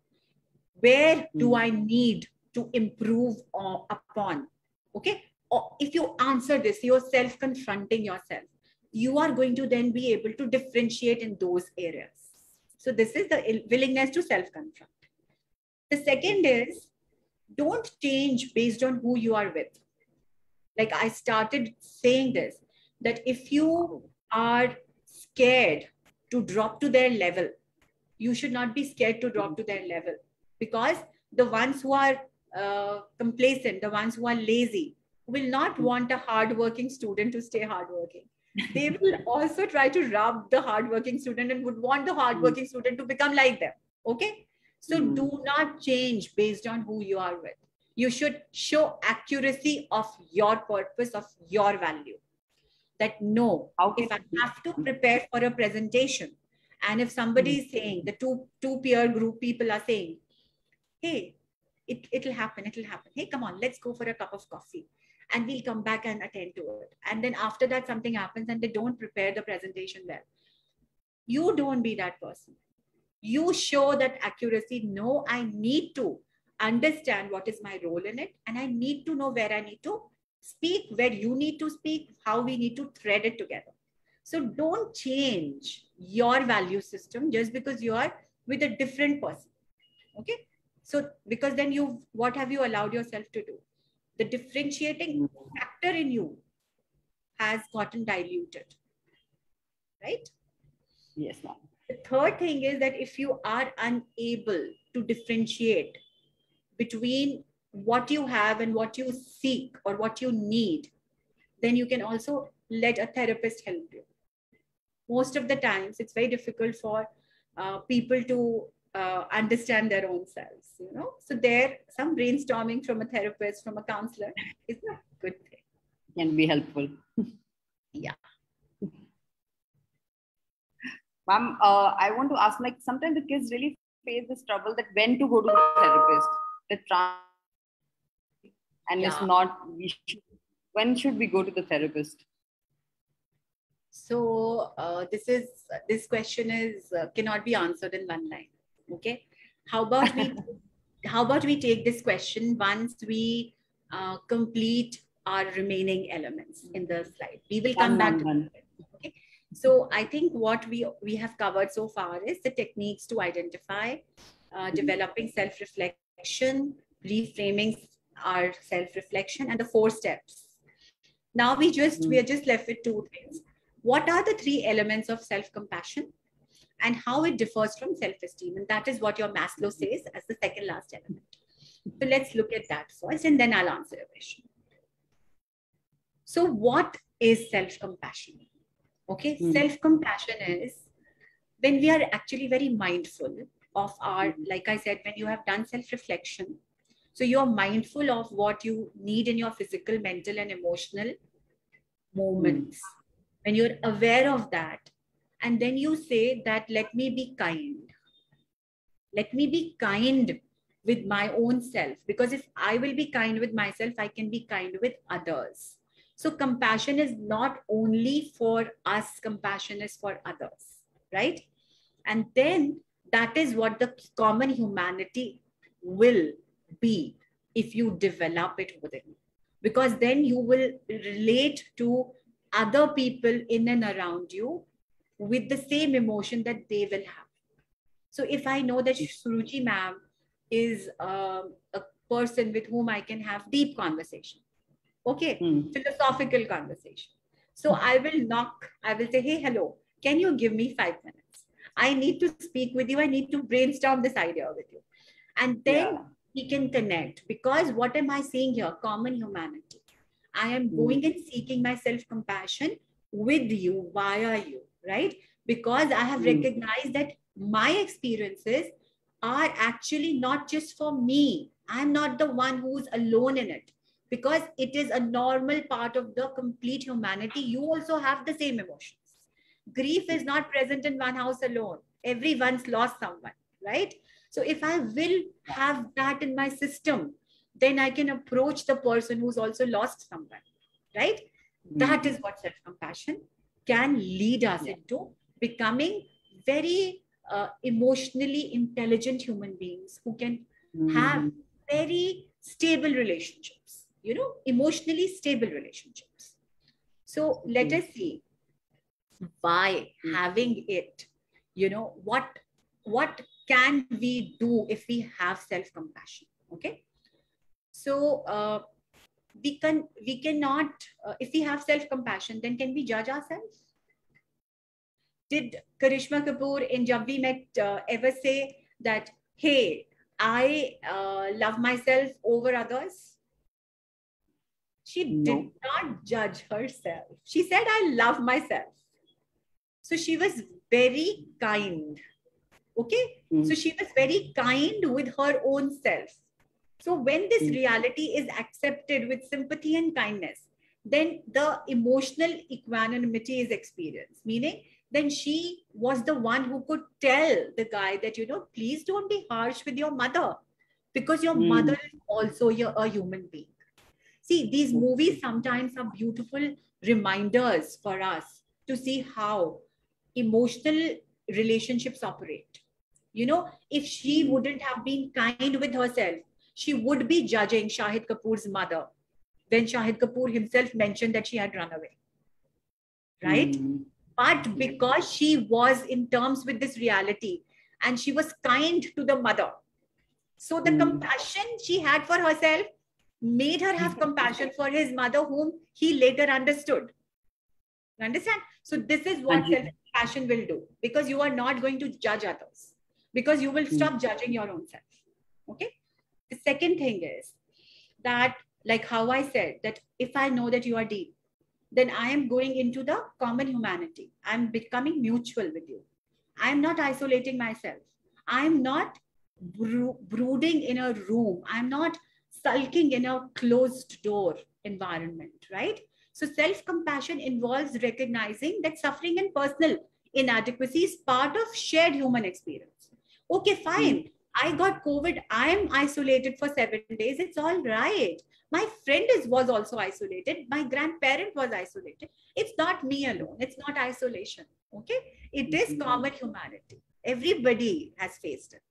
Where do hmm. I need to improve upon? Okay. Or if you answer this, you're self confronting yourself. You are going to then be able to differentiate in those areas so this is the willingness to self-confront. The second is don't change based on who you are with. Like I started saying this, that if you are scared to drop to their level, you should not be scared to drop to their level because the ones who are uh, complacent, the ones who are lazy, will not want a hardworking student to stay hardworking they will also try to rub the hardworking student and would want the hardworking student to become like them. Okay. So mm. do not change based on who you are with. You should show accuracy of your purpose, of your value. That no, if I have to prepare for a presentation, and if somebody mm. is saying, the two, two peer group people are saying, hey, it, it'll happen, it'll happen. Hey, come on, let's go for a cup of coffee and we'll come back and attend to it. And then after that, something happens and they don't prepare the presentation well. You don't be that person. You show that accuracy. No, I need to understand what is my role in it. And I need to know where I need to speak, where you need to speak, how we need to thread it together. So don't change your value system just because you are with a different person. Okay. So because then you, what have you allowed yourself to do? the differentiating factor in you has gotten diluted. Right? Yes, ma'am. The third thing is that if you are unable to differentiate between what you have and what you seek or what you need, then you can also let a therapist help you. Most of the times, it's very difficult for uh, people to uh, understand their own selves you know? So there some brainstorming from a therapist from a counselor is a good thing. Can be helpful. Yeah ma'am uh, i want to ask like sometimes the kids really face this trouble that when to go to the therapist the trans and yeah. it's not we should, when should we go to the therapist so uh, this is this question is uh, cannot be answered in one line Okay. How about we how about we take this question once we uh, complete our remaining elements in the slide. We will come one, back one, to it. So I think what we we have covered so far is the techniques to identify, uh, mm-hmm. developing self-reflection, reframing our self-reflection and the four steps. Now we just, mm. we are just left with two things. What are the three elements of self-compassion and how it differs from self-esteem? And that is what your Maslow says as the second last element. So let's look at that first and then I'll answer your question. So what is self-compassion? Okay, mm. self-compassion is when we are actually very mindful of our, like I said, when you have done self-reflection, so you're mindful of what you need in your physical, mental, and emotional moments. Mm. When you're aware of that, and then you say that, let me be kind. Let me be kind with my own self. Because if I will be kind with myself, I can be kind with others. So compassion is not only for us, compassion is for others, right? And then that is what the common humanity will be if you develop it within because then you will relate to other people in and around you with the same emotion that they will have so if i know that suruchi ma'am is uh, a person with whom i can have deep conversation okay mm. philosophical conversation so i will knock i will say hey hello can you give me 5 minutes i need to speak with you i need to brainstorm this idea with you and then yeah we can connect because what am I saying here? Common humanity. I am hmm. going and seeking my self compassion with you, via you, right? Because I have mm. recognized that my experiences are actually not just for me. I'm not the one who's alone in it because it is a normal part of the complete humanity. You also have the same emotions. Grief is not present in one house alone. Everyone's lost someone, right? So if I will have that in my system, then I can approach the person who's also lost someone, right? Mm-hmm. That is what self compassion can lead us yeah. into becoming very uh, emotionally intelligent human beings who can mm-hmm. have very stable relationships, you know, emotionally stable relationships. So let mm-hmm. us see why hmm. having it, you know, what what can we do if we have self-compassion? Okay. So uh, we can we cannot uh, if we have self-compassion, then can we judge ourselves? Did Karishma Kapoor in Jab We Met uh, ever say that, hey, I uh, love myself over others? She no. did not judge herself. She said, I love myself. So she was very kind Okay. Mm. So she was very kind with her own self. So when this mm. reality is accepted with sympathy and kindness, then the emotional equanimity is experienced, meaning then she was the one who could tell the guy that, you know, please don't be harsh with your mother because your mm. mother is also a human being. See, these movies sometimes are beautiful reminders for us to see how emotional relationships operate you know, if she wouldn't have been kind with herself, she would be judging Shahid Kapoor's mother when Shahid Kapoor himself mentioned that she had run away. Right? Mm. But because she was in terms with this reality and she was kind to the mother, so the mm. compassion she had for herself made her have compassion for his mother, whom he later understood. You understand? So, this is what self compassion will do because you are not going to judge others because you will hmm. stop judging your own self. Okay. The second thing is that, like how I said, that if I know that you are deep, then I am going into the common humanity. I'm becoming mutual with you. I'm not isolating myself. I'm not bro- brooding in a room. I'm not sulking in a closed door environment, right? So self compassion involves recognizing that suffering and personal inadequacy is part of shared human experience. Okay, fine. Mm. I got COVID. I'm isolated for seven days. It's all right. My friend is, was also isolated. My grandparent was isolated. It's not me alone. It's not isolation. Okay. It is mm-hmm. common humanity. Everybody has faced it.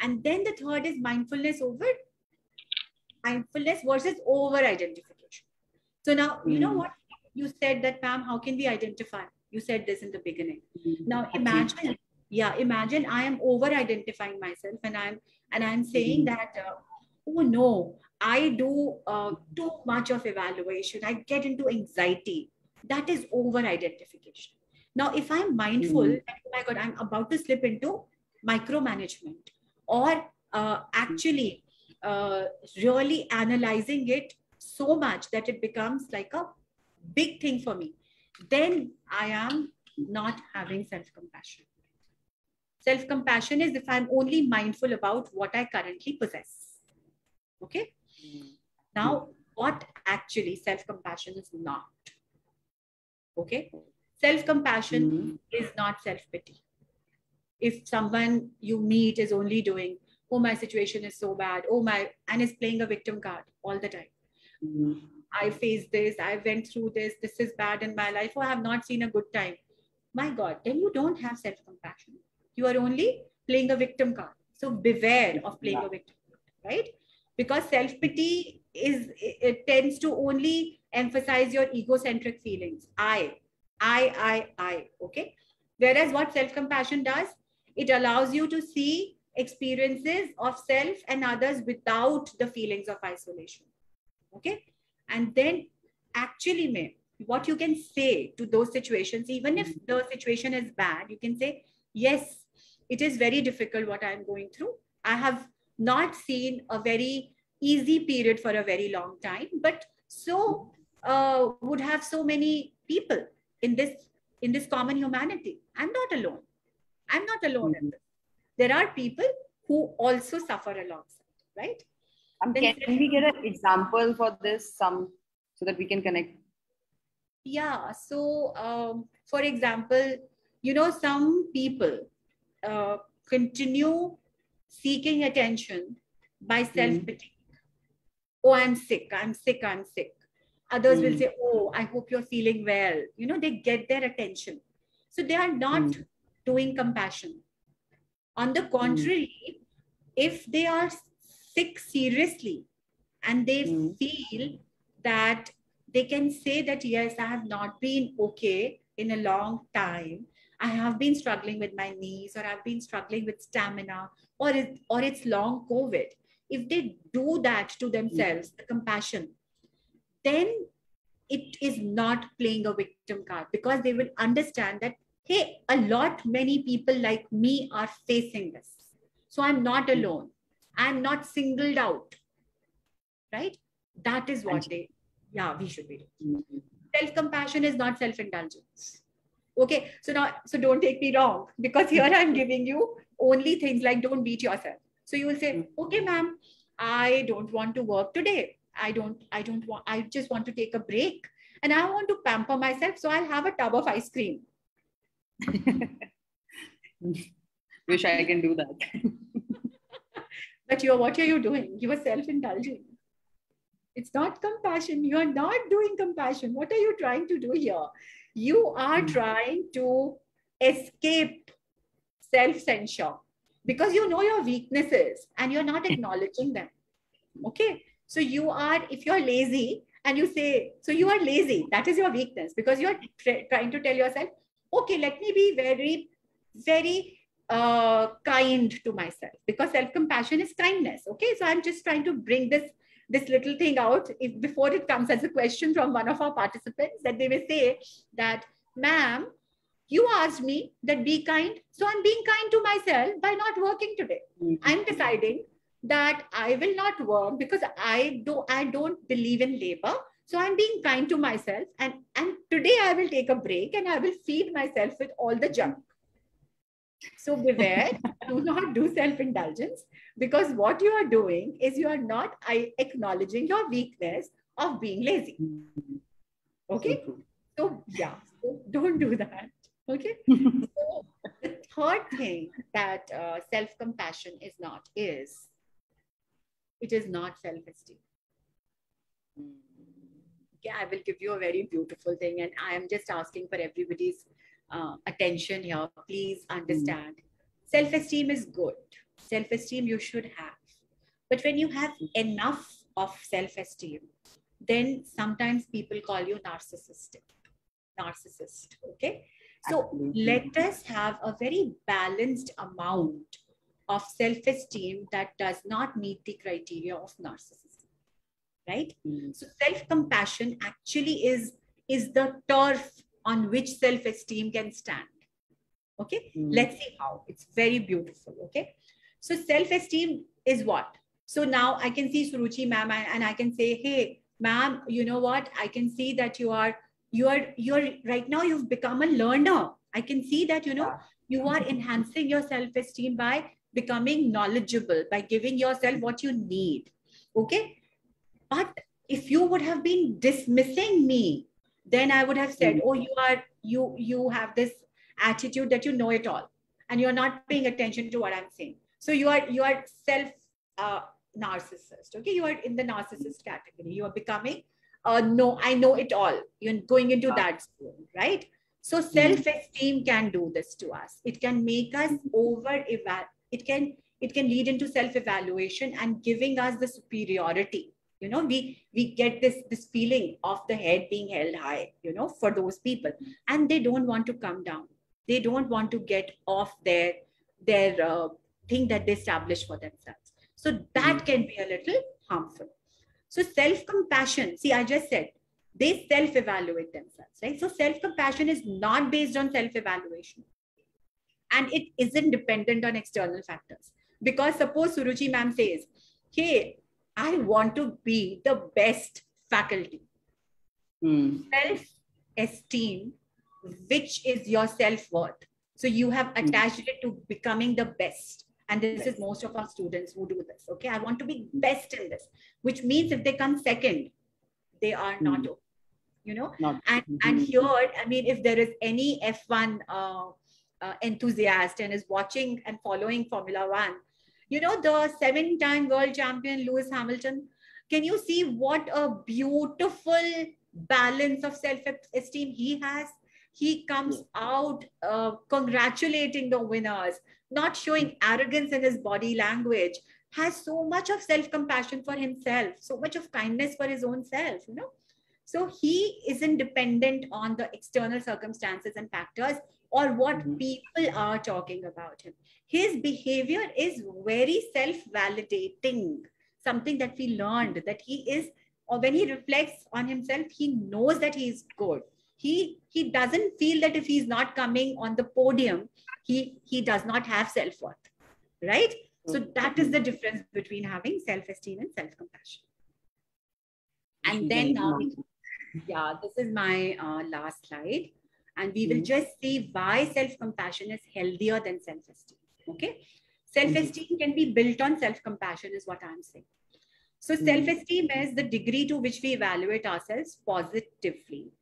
And then the third is mindfulness over mindfulness versus over identification. So now, you know mm. what? You said that, ma'am, how can we identify? You said this in the beginning. Mm-hmm. Now imagine yeah imagine i am over identifying myself and i'm and i'm saying mm-hmm. that uh, oh no I do uh, too much of evaluation, I get into anxiety. That is over identification. Now, if I'm mindful, mm. oh my God, I'm about to slip into micromanagement or uh, actually uh, really analyzing it so much that it becomes like a big thing for me, then I am not having self compassion. Self compassion is if I'm only mindful about what I currently possess. Okay. Now, what actually self compassion is not? Okay. Self compassion mm-hmm. is not self pity. If someone you meet is only doing, oh, my situation is so bad, oh, my, and is playing a victim card all the time. Mm-hmm. I faced this, I went through this, this is bad in my life, or oh, I have not seen a good time. My God, then you don't have self compassion. You are only playing a victim card. So beware of playing yeah. a victim card, right? Because self pity is it tends to only emphasize your egocentric feelings. I, I, I, I. Okay. Whereas what self compassion does, it allows you to see experiences of self and others without the feelings of isolation. Okay. And then actually, may what you can say to those situations, even if the situation is bad, you can say, yes, it is very difficult what I'm going through. I have not seen a very easy period for a very long time, but so uh, would have so many people in this in this common humanity. I'm not alone. I'm not alone mm-hmm. in this. There are people who also suffer alongside, right? Um, can, can we get an example for this, some so that we can connect? Yeah. So, um, for example, you know, some people uh, continue seeking attention by self pity. Mm. Oh, I'm sick, I'm sick, I'm sick. Others mm. will say, Oh, I hope you're feeling well. You know, they get their attention. So they are not mm. doing compassion. On the hmm. contrary, if they are sick seriously and they hmm. feel that they can say that, Yes, I have not been okay in a long time. I have been struggling with my knees or I've been struggling with stamina or, it, or it's long COVID. If they do that to hmm. themselves, the compassion, then it is not playing a victim card because they will understand that, hey, a lot, many people like me are facing this. So I'm not alone. I'm not singled out. Right? That is what they, yeah, we should be doing. Mm-hmm. Self compassion is not self indulgence okay so now so don't take me wrong because here i'm giving you only things like don't beat yourself so you will say okay ma'am i don't want to work today i don't i don't want i just want to take a break and i want to pamper myself so i'll have a tub of ice cream wish i can do that. But you're what are you doing? You are self-indulging. It's not compassion. You're not doing compassion. What are you trying to do here? You are hmm. trying to escape self censure because you know your weaknesses and you're not acknowledging them. Okay. So you are, if you're lazy and you say, so you are lazy, that is your weakness because you're trying to tell yourself, okay, let me be very, very uh, kind to myself because self compassion is kindness. Okay. So I'm just trying to bring this this little thing out if before it comes as a question from one of our participants that they may say that ma'am you asked me that be kind so i'm being kind to myself by not working today mm-hmm. i'm deciding that i will not work because i do i don't believe in labor so i'm being kind to myself and and today i will take a break and i will feed myself with all the junk so beware, do not do self-indulgence because what you are doing is you are not acknowledging your weakness of being lazy. Okay. So yeah, so don't do that. Okay. so the third thing that uh, self-compassion is not is it is not self-esteem. Okay, I will give you a very beautiful thing, and I am just asking for everybody's uh, attention here. Please understand. Self esteem is good. Self esteem you should have. But when you have enough of self esteem, then sometimes people call you narcissistic. Narcissist. Okay. So Absolutely. let us have a very balanced amount of self esteem that does not meet the criteria of narcissism. Right? Mm. so self compassion actually is is the turf on which self esteem can stand okay? Mm. let's see how. It's very beautiful okay? So self esteem is what? So now i can see suruchi ma'am and and i can say hey ma'am you know what? I can see that you are you are you're right now you've become a learner. I can see that you know you are enhancing your self esteem by becoming knowledgeable by giving yourself what you need okay but if you would have been dismissing me then i would have said Mm. oh you are you you have this attitude that you know it all and you're not paying attention to what i'm saying. So you are you are self uh, narcissist okay? You are in the narcissist category. You are becoming uh, no i know it all. You're going into Yeah. that zone right? So self esteem can do this to us. It can make us over eval it can it can lead into self evaluation and giving us the superiority you know we we get this this feeling of the head being held high you know for those people. And they don't want to come down. They don't want to get off their their uh, thing that they establish for themselves. So that Mm. can be a little harmful. So self compassion see i just said they self evaluate themselves right? So self compassion is not based on self evaluation and it isn't dependent on external factors. Because suppose suruchi ma'am says hey i want to be the best faculty Mm. self esteem, which is your self worth. So you have attached it to becoming the best. And this is most of our students who do this. Okay. I want to be best in this, which means if they come second, they are not, Mm. okay, you know. Not. And, and Mhm. here, I mean, if there is any F1 uh, uh, enthusiast and is watching and following Formula One, you know, the seven time world champion Lewis Hamilton, can you see what a beautiful balance of self esteem he has? He comes out uh, congratulating the winners, not showing arrogance in his body language, has so much of self compassion for himself, so much of kindness for his own self, you know. So he isn't dependent on the external circumstances and factors or what Mhm. people are talking about him. His behavior is very self validating, something that we learned that he is, or when he reflects on himself, he knows that he is good. He, he doesn't feel that if he's not coming on the podium, he, he does not have self worth, right? So that is the difference between having self esteem and self compassion. And then now, yeah, this is my uh, last slide. And we will Mhm. just see why self compassion is healthier than self esteem. Okay. Self esteem can be built on self compassion, is what I'm saying. So, Mhm. self esteem is the degree to which we evaluate ourselves positively,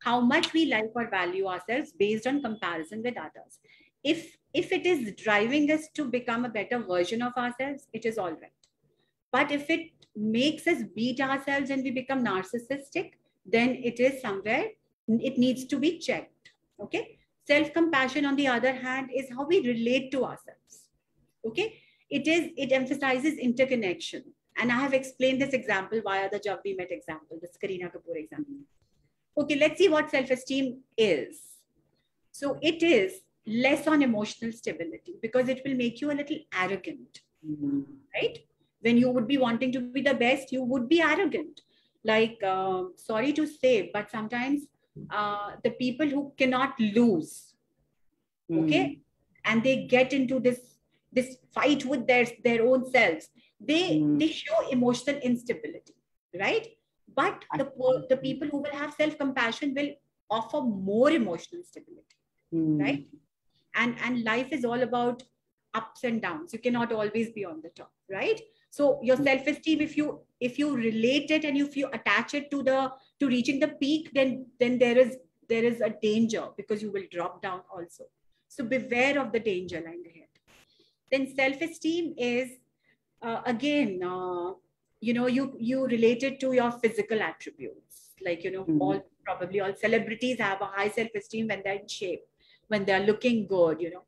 how much we like or value ourselves based on comparison with others. If if it is driving us to become a better version of ourselves, it is all right. But if it makes us beat ourselves and we become narcissistic, then it is somewhere, it needs to be checked. Okay. Self compassion, on the other hand, is how we relate to ourselves. Okay. It is, it emphasizes interconnection. And I have explained this example via the Jab We Met example, the Kareena Kapoor example. Okay, let's see what self esteem is. So it is less on emotional stability because it will make you a little arrogant Mhm. right? When you would be wanting to be the best, you would be arrogant. Like, um, sorry to say, but sometimes uh, the people who cannot lose, okay, and they get into this this fight with their their own selves, they Mm. they show emotional instability, right? But the the people who will have self compassion will offer more emotional stability Mhm. right? and and life is all about ups and downs you cannot always be on the top right so your self esteem if you if you relate it and if you attach it to the to reaching the peak then then there is there is a danger because you will drop down also so beware of the danger lying ahead then self esteem is uh, again uh, you know you you relate it to your physical attributes like you know Mhm. all probably all celebrities have a high self esteem when they're in shape when they're looking good, you know.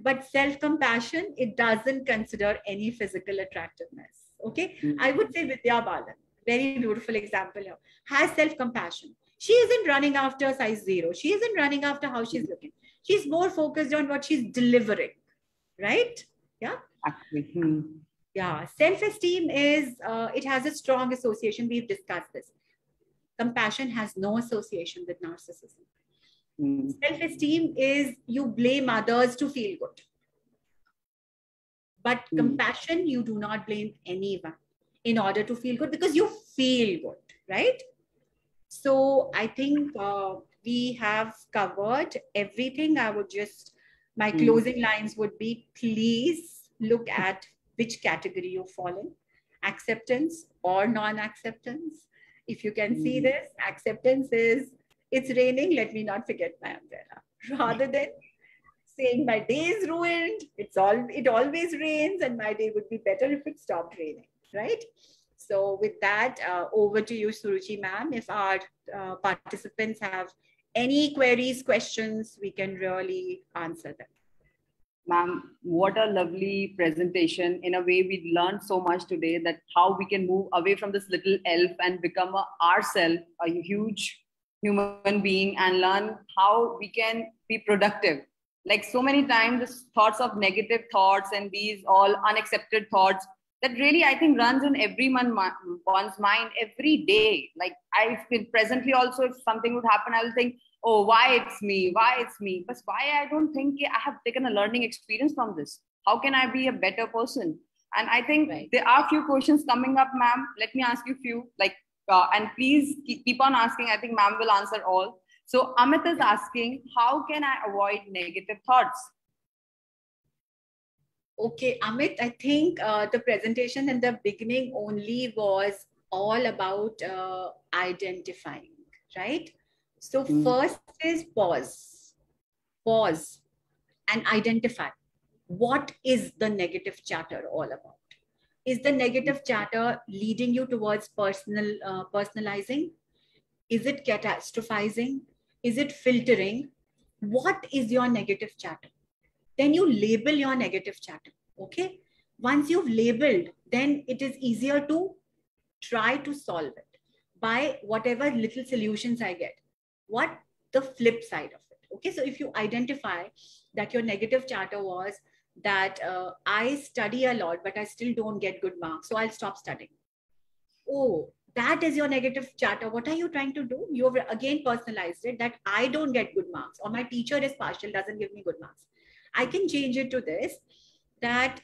But self compassion, it doesn't consider any physical attractiveness. Okay. Mhm. I would say Vidya Balan, very beautiful example here, has self compassion. She isn't running after size zero. She isn't running after how she's looking. She's more focused on what she's delivering. Right? Actually. Hmm. Yeah, self-esteem is, uh, it has a strong association. We've discussed this. Compassion has no association with narcissism. Mm. Self-esteem is you blame others to feel good. But mm. compassion, you do not blame anyone in order to feel good because you feel good, right? So I think uh, we have covered everything. I would just, my mm. closing lines would be please look at which category you fall in acceptance or non acceptance. If you can mm. see hmm. this, acceptance is it's raining, let me not forget my umbrella. Rather than saying my day is ruined, it's all it always rains, and my day would be better if it stopped raining, right? So with that, uh, over to you, Suruchi ma'am. If our uh, participants have any queries, questions, we can really answer them. Ma'am, what a lovely presentation. In a way, we learned so much today that how we can move away from this little elf and become a, ourselves, a huge human being, and learn how we can be productive. Like so many times, thoughts of negative thoughts and these all unaccepted thoughts that really I think runs in everyone one's mind every day. Like I feel presently also, if something would happen, I'll think, oh, why it's me? Why it's me? But why I don't think I have taken a learning experience from this. How can I be a better person? And I think right. there are a few questions coming up, ma'am. Let me ask you a few. Like, uh, and please keep, keep on asking. I think ma'am will answer all. So Amit is asking, how can I avoid negative thoughts? Okay, Amit, I think uh, the presentation in the beginning only was all about uh, identifying, right? So mm. first is pause, pause and identify what is the negative chatter all about. Is the negative chatter leading you towards personal uh, personalizing? Is it catastrophizing? Is it filtering? What is your negative chatter? Then you label your negative chatter. Okay. Once you've labeled, then it is easier to try to solve it by whatever little solutions I get. What the flip side of it? Okay. So if you identify that your negative chatter was that uh, I study a lot, but I still don't get good marks. So I'll stop studying. Oh, that is your negative chatter. What are you trying to do? You've again personalized it that I don't get good marks or my teacher is partial, doesn't give me good marks. I can change it to this that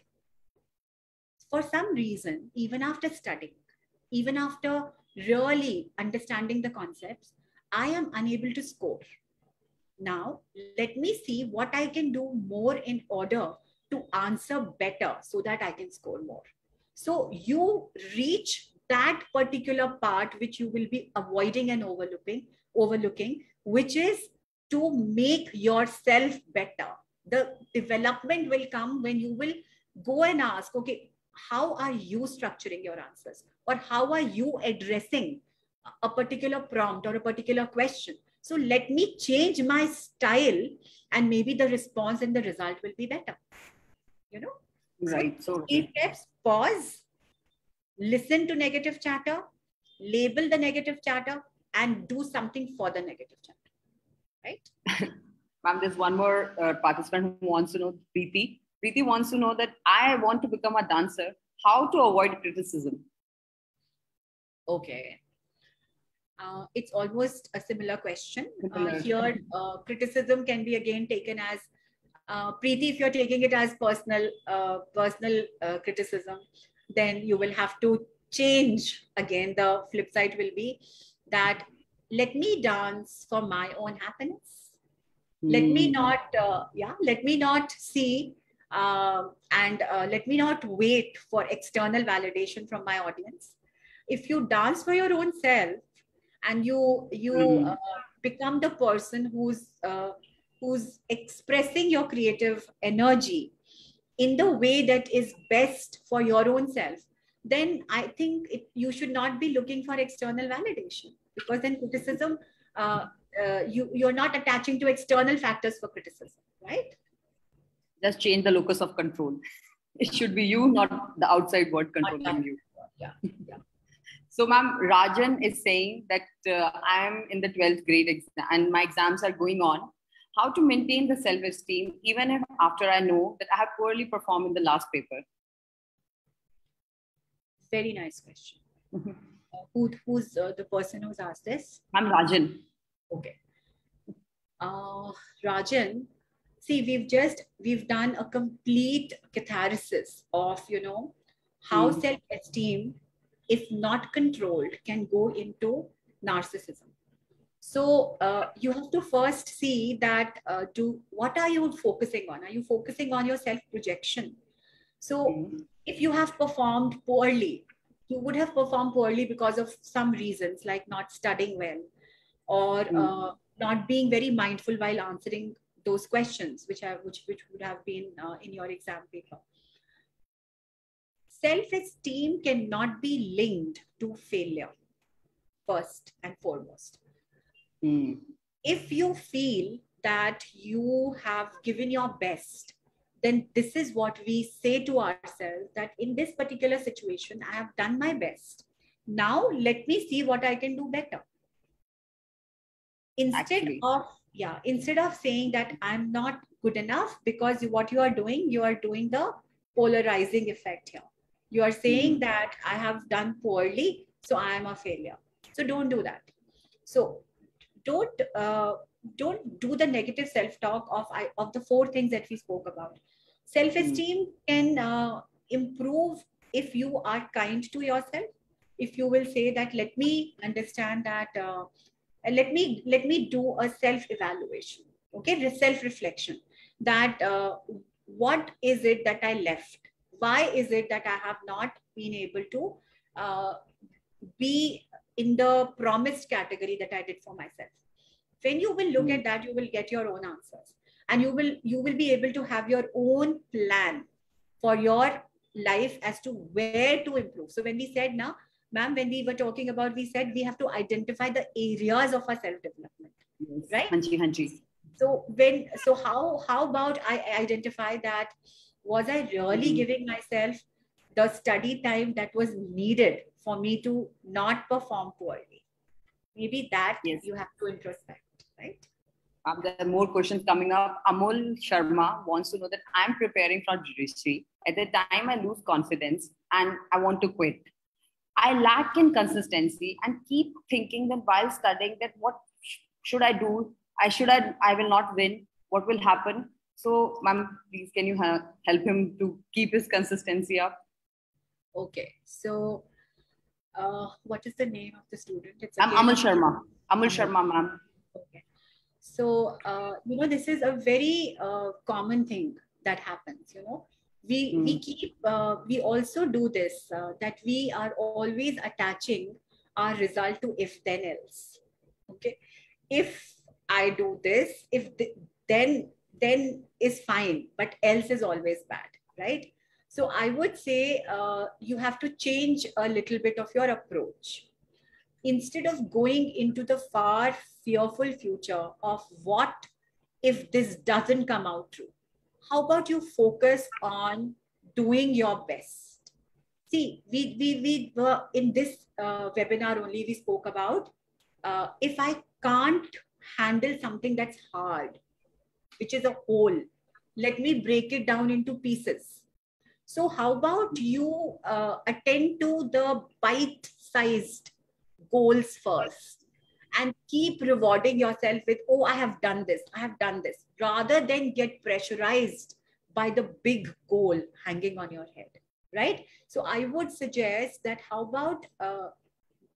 for some reason, even after studying, even after really understanding the concepts, I am unable to score. Now, let me see what I can do more in order to answer better so that I can score more. So you reach that particular part which you will be avoiding and overlooking, overlooking, which is to make yourself better the development will come when you will go and ask, okay, how are you structuring your answers? Or how are you addressing a particular prompt or a particular question? So let me change my style and maybe the response and the result will be better. You know? Right. So, so steps, pause, listen to negative chatter, label the negative chatter, and do something for the negative chatter. Right? Ma'am, there's one more uh, participant who wants to know, Preeti. Preeti wants to know that I want to become a dancer. How to avoid criticism? Okay. Uh, it's almost a similar question. Uh, here, uh, criticism can be again taken as uh, Preeti. If you're taking it as personal, uh, personal uh, criticism, then you will have to change. Again, the flip side will be that let me dance for my own happiness let me hmm. not uh, yeah let me not see uh, and uh, let me not wait for external validation from my audience if you dance for your own self and you you mm. become the person who's uh, who's expressing your creative energy in the way that is best for your own self then i think it, you should not be looking for external validation because then criticism uh, uh, you you're not attaching to external factors for criticism right just change the locus of control it should be you not the outside world controlling you yeah, yeah. so ma'am rajan is saying that uh, i am in the 12th grade exam and my exams are going on how to maintain the self-esteem even if after i know that i have poorly performed in the last paper Very nice question. Uh, who, who's uh, the person who's asked this? I'm Rajan. Okay. Uh, Rajan, see, we've just we've done a complete catharsis of you know how Mm. self-esteem, if not controlled, can go into narcissism. So uh, you have to first see that uh, do what are you focusing on? Are you focusing on your self-projection? So Mm. if you have performed poorly, you would have performed poorly because of some reasons, like not studying well or Mm. uh, not being very mindful while answering those questions, which have which, which would have been uh, in your exam paper. Self-esteem cannot be linked to failure, first and foremost. Mm. If you feel that you have given your best, then this is what we say to ourselves that in this particular situation, I have done my best. Now let me see what I can do better. Instead Actually. of yeah, instead of saying that I'm not good enough because what you are doing, you are doing the polarizing effect here. You are saying that I have done poorly, so I am a failure. So don't do that. So don't uh, don't do the negative self-talk of I, of the four things that we spoke about. Self-esteem can uh, improve if you are kind to yourself. If you will say that, let me understand that. Uh, and let me let me do a self-evaluation. Okay, self-reflection. That uh, what is it that I left? Why is it that I have not been able to uh, be in the promised category that I did for myself? when you will look Mm. at that you will get your own answers and you will you will be able to have your own plan for your life as to where to improve so when we said now ma'am when we were talking about we said we have to identify the areas of our self development Yes. Right? Hanji, hanji. so when so how how about i identify that was i really Mhm. giving myself the study time that was needed for me to not perform poorly maybe that Yes. you have to introspect right Um, there are more questions coming up. Amol Sharma wants to know that I'm preparing for judiciary. At the time, I lose confidence and I want to quit. I lack in consistency and keep thinking that while studying that what sh- should I do? I should I I will not win. What will happen? So, ma'am, please can you ha- help him to keep his consistency up? Okay, so uh, what is the name of the student? It's I'm Amal Sharma. Amal. Sharma, ma'am. Okay. So, uh, you know, this is a very uh, common thing that happens, you know. We, we keep, uh, we also do this, uh, that we are always attaching our result to if then else. Okay. If I do this, if th- then, then is fine, but else is always bad, right? So I would say uh, you have to change a little bit of your approach instead of going into the far fearful future of what if this doesn't come out true how about you focus on doing your best? See we we, we were in this uh, webinar only we spoke about uh, if i can't handle something that's hard which is a whole let me break it down into pieces. So how about you uh, attend to the bite sized goals first and keep rewarding yourself with oh i have done this i have done this rather than get pressurized by the big goal hanging on your head right so i would suggest that how about uh,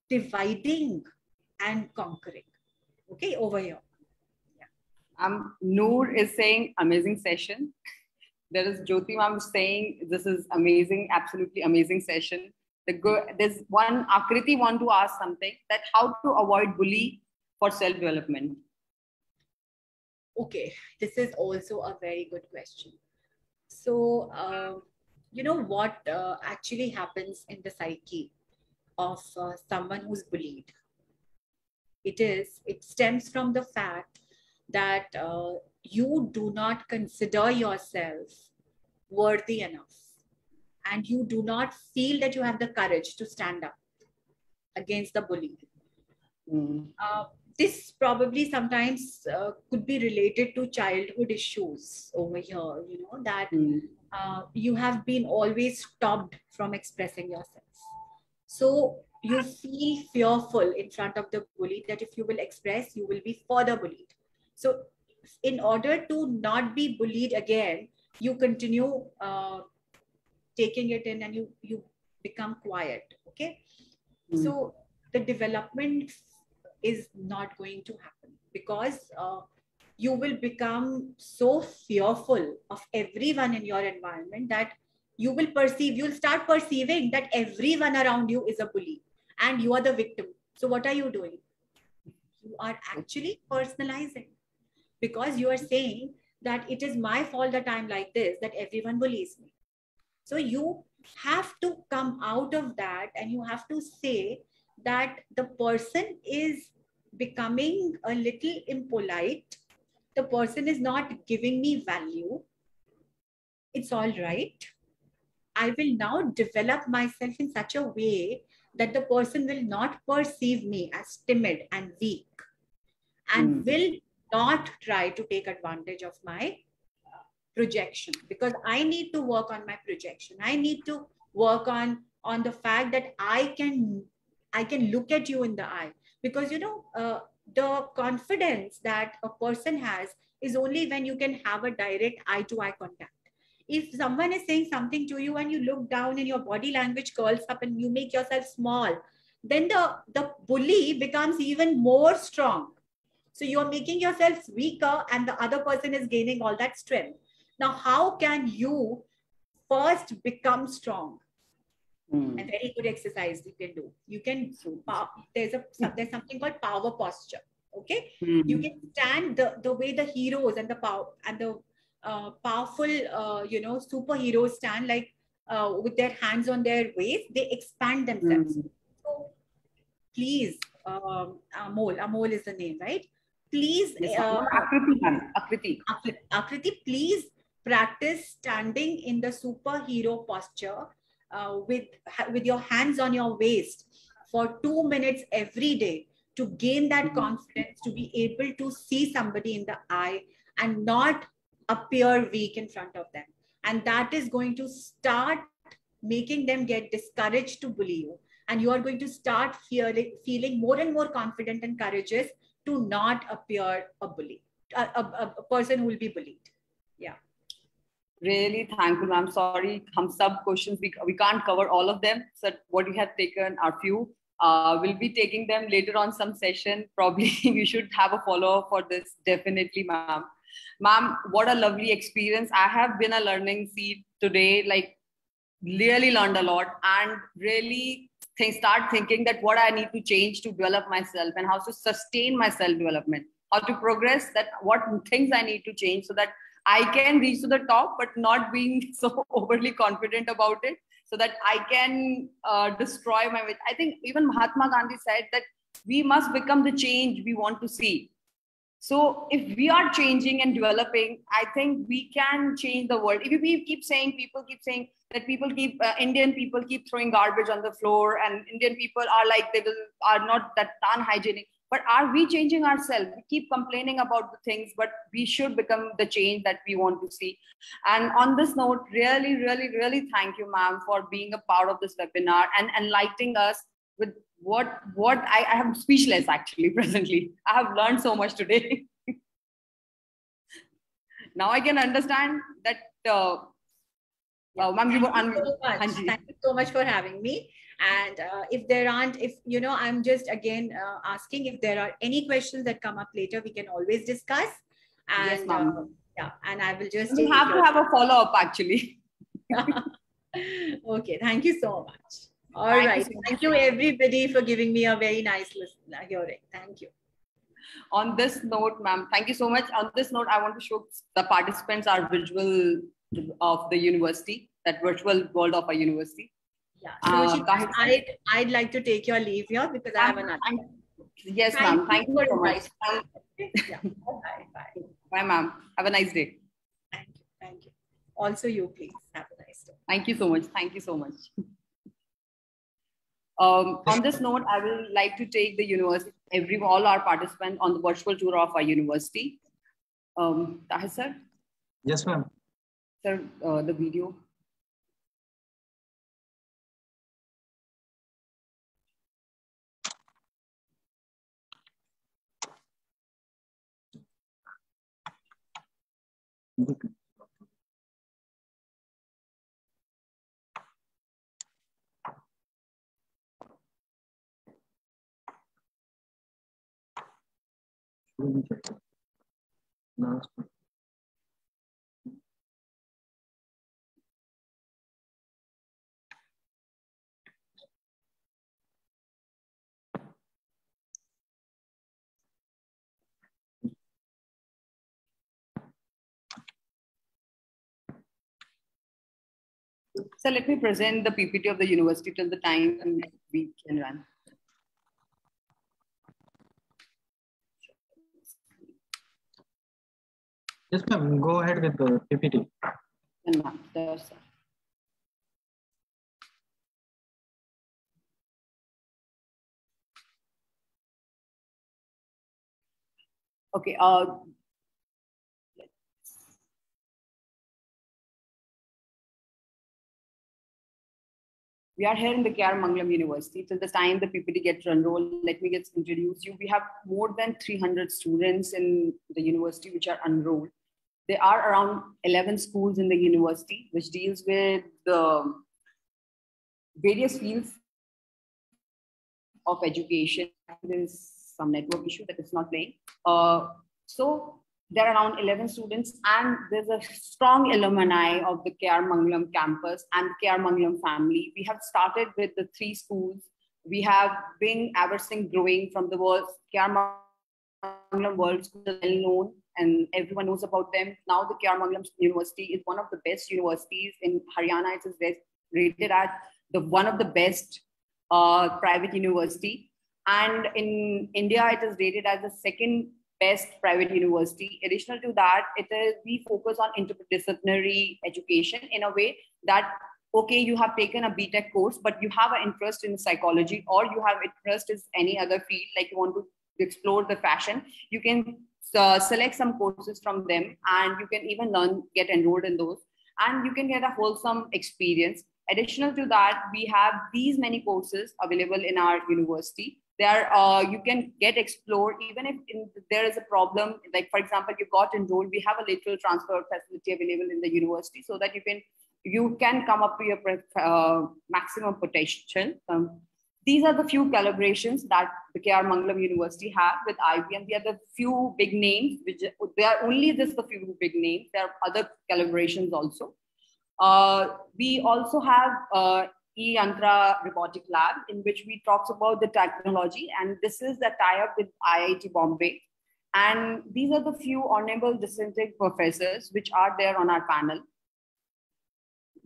dividing and conquering okay over here Yeah. Um, Noor is saying amazing session. There is Jyoti ma'am saying this is amazing, absolutely amazing session. The go- there's one Akriti want to ask something that how to avoid bully for self development. Okay, this is also a very good question. So, uh, you know what uh, actually happens in the psyche of uh, someone who's bullied? It is, it stems from the fact that uh, you do not consider yourself worthy enough and you do not feel that you have the courage to stand up against the bully Mm. uh, this probably sometimes uh, could be related to childhood issues over here you know that Mm. uh, you have been always stopped from expressing yourself So you feel fearful in front of the bully that if you will express, you will be further bullied. So in order to not be bullied again, you continue uh, taking it in and you, you become quiet. Okay. Mm. So the development is not going to happen because uh, you will become so fearful of everyone in your environment that you will perceive, you'll start perceiving that everyone around you is a bully and you are the victim. So, what are you doing? You are actually personalizing because you are saying that it is my fault that I'm like this, that everyone bullies me. So, you have to come out of that and you have to say that the person is becoming a little impolite. The person is not giving me value. It's all right. I will now develop myself in such a way that the person will not perceive me as timid and weak and mm. will not try to take advantage of my projection. Because i need to work on my projection. I need to work on on the fact that i can i can look at you in the eye. Because you know uh, the confidence that a person has is only when you can have a direct eye to eye contact. If someone is saying something to you and you look down and your body language curls up and you make yourself small then the the bully becomes even more strong. So you're making yourself weaker and the other person is gaining all that strength now how can you first become strong mm. a very good exercise you can do you can there's a there's something called power posture okay mm. you can stand the the way the heroes and the power and the uh, powerful, uh, you know, superheroes stand like uh, with their hands on their waist, they expand themselves. Mm. So please, um, Amol, Amol is the name, right? Please, yes, uh, Akriti, Akriti. Akriti, please practice standing in the superhero posture uh, with with your hands on your waist for two minutes every day to gain that mm-hmm. confidence to be able to see somebody in the eye and not appear weak in front of them. And that is going to start making them get discouraged to bully you. And you are going to start feeling, feeling more and more confident and courageous to not appear a bully, a, a, a person who will be bullied. Yeah. Really thankful. I'm sorry, some sub questions we, we can't cover all of them. So what you have taken are few. Uh, we'll be taking them later on some session. Probably we should have a follow up for this. Definitely, ma'am. Ma'am, what a lovely experience. I have been a learning seed today, like really learned a lot and really think, start thinking that what I need to change to develop myself and how to sustain my self development, how to progress, that what things I need to change so that I can reach to the top, but not being so overly confident about it, so that I can uh, destroy my. I think even Mahatma Gandhi said that we must become the change we want to see. So if we are changing and developing, I think we can change the world. If we keep saying, people keep saying that people keep uh, Indian people keep throwing garbage on the floor, and Indian people are like they will are not that unhygienic. But are we changing ourselves? We keep complaining about the things, but we should become the change that we want to see. And on this note, really, really, really thank you, ma'am, for being a part of this webinar and enlightening us with what what I, I am speechless actually presently. I have learned so much today. now I can understand that. Uh, yeah. uh, thank, you so thank you so much for having me. And uh, if there aren't, if you know, I'm just again uh, asking if there are any questions that come up later, we can always discuss. And yes, uh, yeah, and I will just. We have to have a follow up actually. okay, thank you so much. All Thank right. You. Thank you, everybody, for giving me a very nice listen, uh, hearing. Thank you. On this note, ma'am, thank you so much. On this note, I want to show the participants our visual of the university, that virtual world of our university. Yeah. So uh, I'd, I'd like to take your leave here because I have another. Yes, ma'am. Thank you so much. yeah. Bye. Bye. Bye, ma'am. Have a nice day. Thank you. Thank you. Also, you, please. Have a nice day. Thank you so much. Thank you so much. Um, on this note, I will like to take the university, every all our participants on the virtual tour of our university. Um, Tahir sir? Yes, ma'am. Sir, uh, the video. Last one. So let me present the PPT of the university till the time we can run. Yes, ma'am. Go ahead with the PPT. And ma'am, there, sir. Okay, uh, we are here in the KR Mangalam University. Till the time the PPT gets enrolled, let me get introduce you. We have more than 300 students in the university which are enrolled. There are around 11 schools in the university which deals with the various fields of education. There is some network issue that is not playing. Uh, so there are around 11 students and there's a strong alumni of the KR Mangalam campus and KR Mangalam family. We have started with the three schools. We have been ever since growing from the world, KR Mangalam World School is well known and everyone knows about them. Now the KR Mangalam University is one of the best universities in Haryana. It is rated as the one of the best uh, private university. And in India, it is rated as the second best private university. Additional to that, it is we focus on interdisciplinary education in a way that okay, you have taken a BTech course, but you have an interest in psychology or you have interest in any other field, like you want to explore the fashion, you can uh, select some courses from them and you can even learn, get enrolled in those, and you can get a wholesome experience. Additional to that, we have these many courses available in our university there uh, you can get explored even if in, there is a problem like for example you got enrolled we have a lateral transfer facility available in the university so that you can you can come up to your uh, maximum potential um, these are the few collaborations that the KR Mangalam University have with IBM. They are the few big names, which they are only just the few big names. There are other collaborations also. Uh, we also have uh, e-yantra robotic lab in which we talks about the technology and this is the tie-up with IIT Bombay. And these are the few honorable distinguished professors which are there on our panel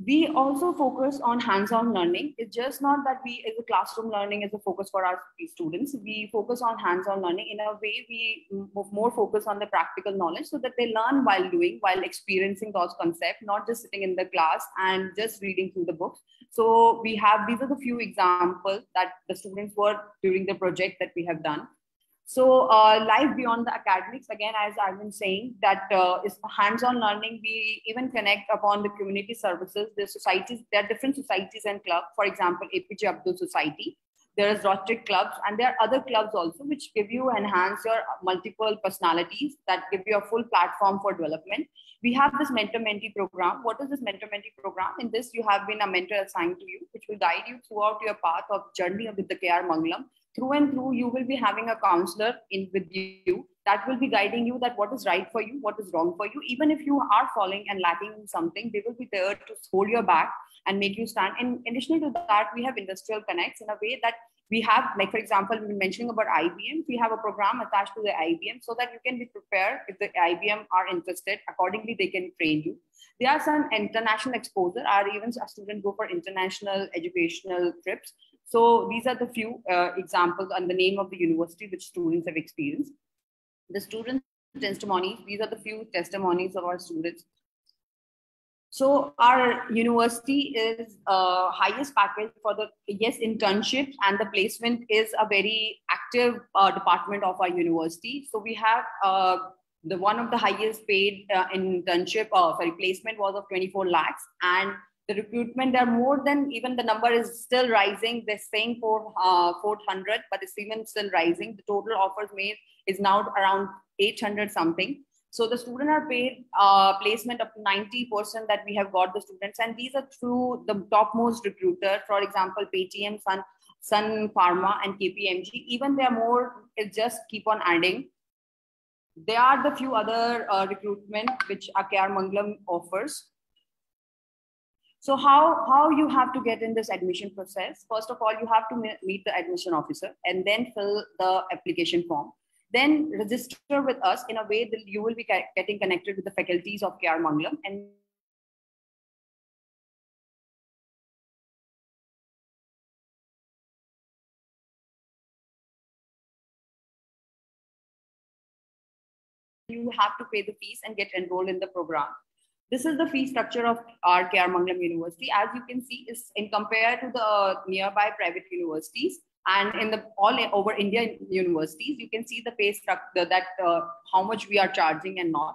we also focus on hands-on learning. It's just not that we, as a classroom learning, is a focus for our students. We focus on hands-on learning. In a way, we more focus on the practical knowledge so that they learn while doing, while experiencing those concepts, not just sitting in the class and just reading through the books. So we have these are the few examples that the students were during the project that we have done. So uh, life beyond the academics, again, as I've been saying, that uh, is hands-on learning. We even connect upon the community services, the societies, there are different societies and clubs. For example, APJ Abdul Society. There is Rotary clubs and there are other clubs also which give you enhance your multiple personalities that give you a full platform for development. We have this mentor-mentee program. What is this mentor-mentee program? In this, you have been a mentor assigned to you, which will guide you throughout your path of journey with the KR Mangalam through and through you will be having a counselor in with you that will be guiding you that what is right for you what is wrong for you. Even if you are falling and lacking in something they will be there to hold your back and make you stand. In addition to that we have industrial connects in a way that we have like for example mentioning about ibm we have a program attached to the ibm so that you can be prepared if the ibm are interested. Accordingly they can train you. There are some international exposure. Or even a student go for international educational trips so these are the few uh, examples and the name of the university which students have experienced. The students' testimonies, these are the few testimonies of our students. So our university is uh, highest package for the, yes, internships and the placement is a very active uh, department of our university. So we have uh, the one of the highest paid uh, internship, uh, sorry, placement was of 24 lakhs and the recruitment are more than even the number is still rising they're saying for uh, 400 but it's even still rising the total offers made is now around 800 something So the student are paid uh, placement up to 90% that we have got the students. And these are through the topmost recruiter, for example, Paytm, Sun, Sun Pharma and KPMG. Even they're more, it just keep on adding. There are the few other uh, recruitment which KR Mangalam offers. So how, how you have to get in this admission process? First of all, you have to meet the admission officer and then fill the application form. Then register with us in a way that you will be getting connected with the faculties of KR Mangalam and you have to pay the fees and get enrolled in the program. This is the fee structure of our KR Mangalam University. As you can see, is in compared to the nearby private universities and in the all over India universities, you can see the pay structure that uh, how much we are charging and not.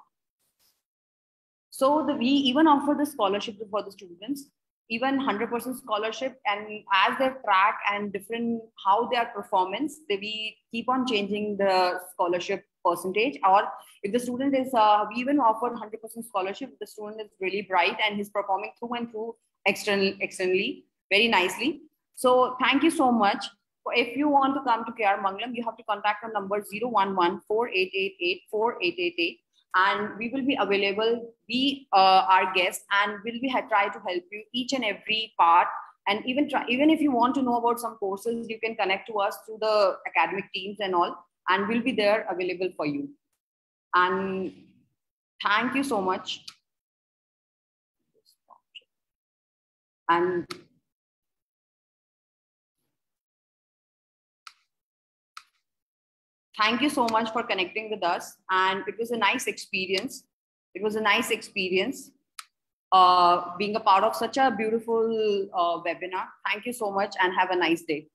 So the, we even offer the scholarship for the students, even 100% scholarship. And as they track and different how their performance, they, we keep on changing the scholarship percentage or if the student is uh, we even offer 100% scholarship if the student is really bright and he's performing through and through external externally very nicely. So thank you so much. If you want to come to KR Mangalam, you have to contact our number 011 4888 and we will be available, be uh, our guest, and we'll be try to help you each and every part. And even try, even if you want to know about some courses, you can connect to us through the academic teams and all and we'll be there available for you. And thank you so much. And thank you so much for connecting with us. And it was a nice experience. It was a nice experience uh, being a part of such a beautiful uh, webinar. Thank you so much and have a nice day.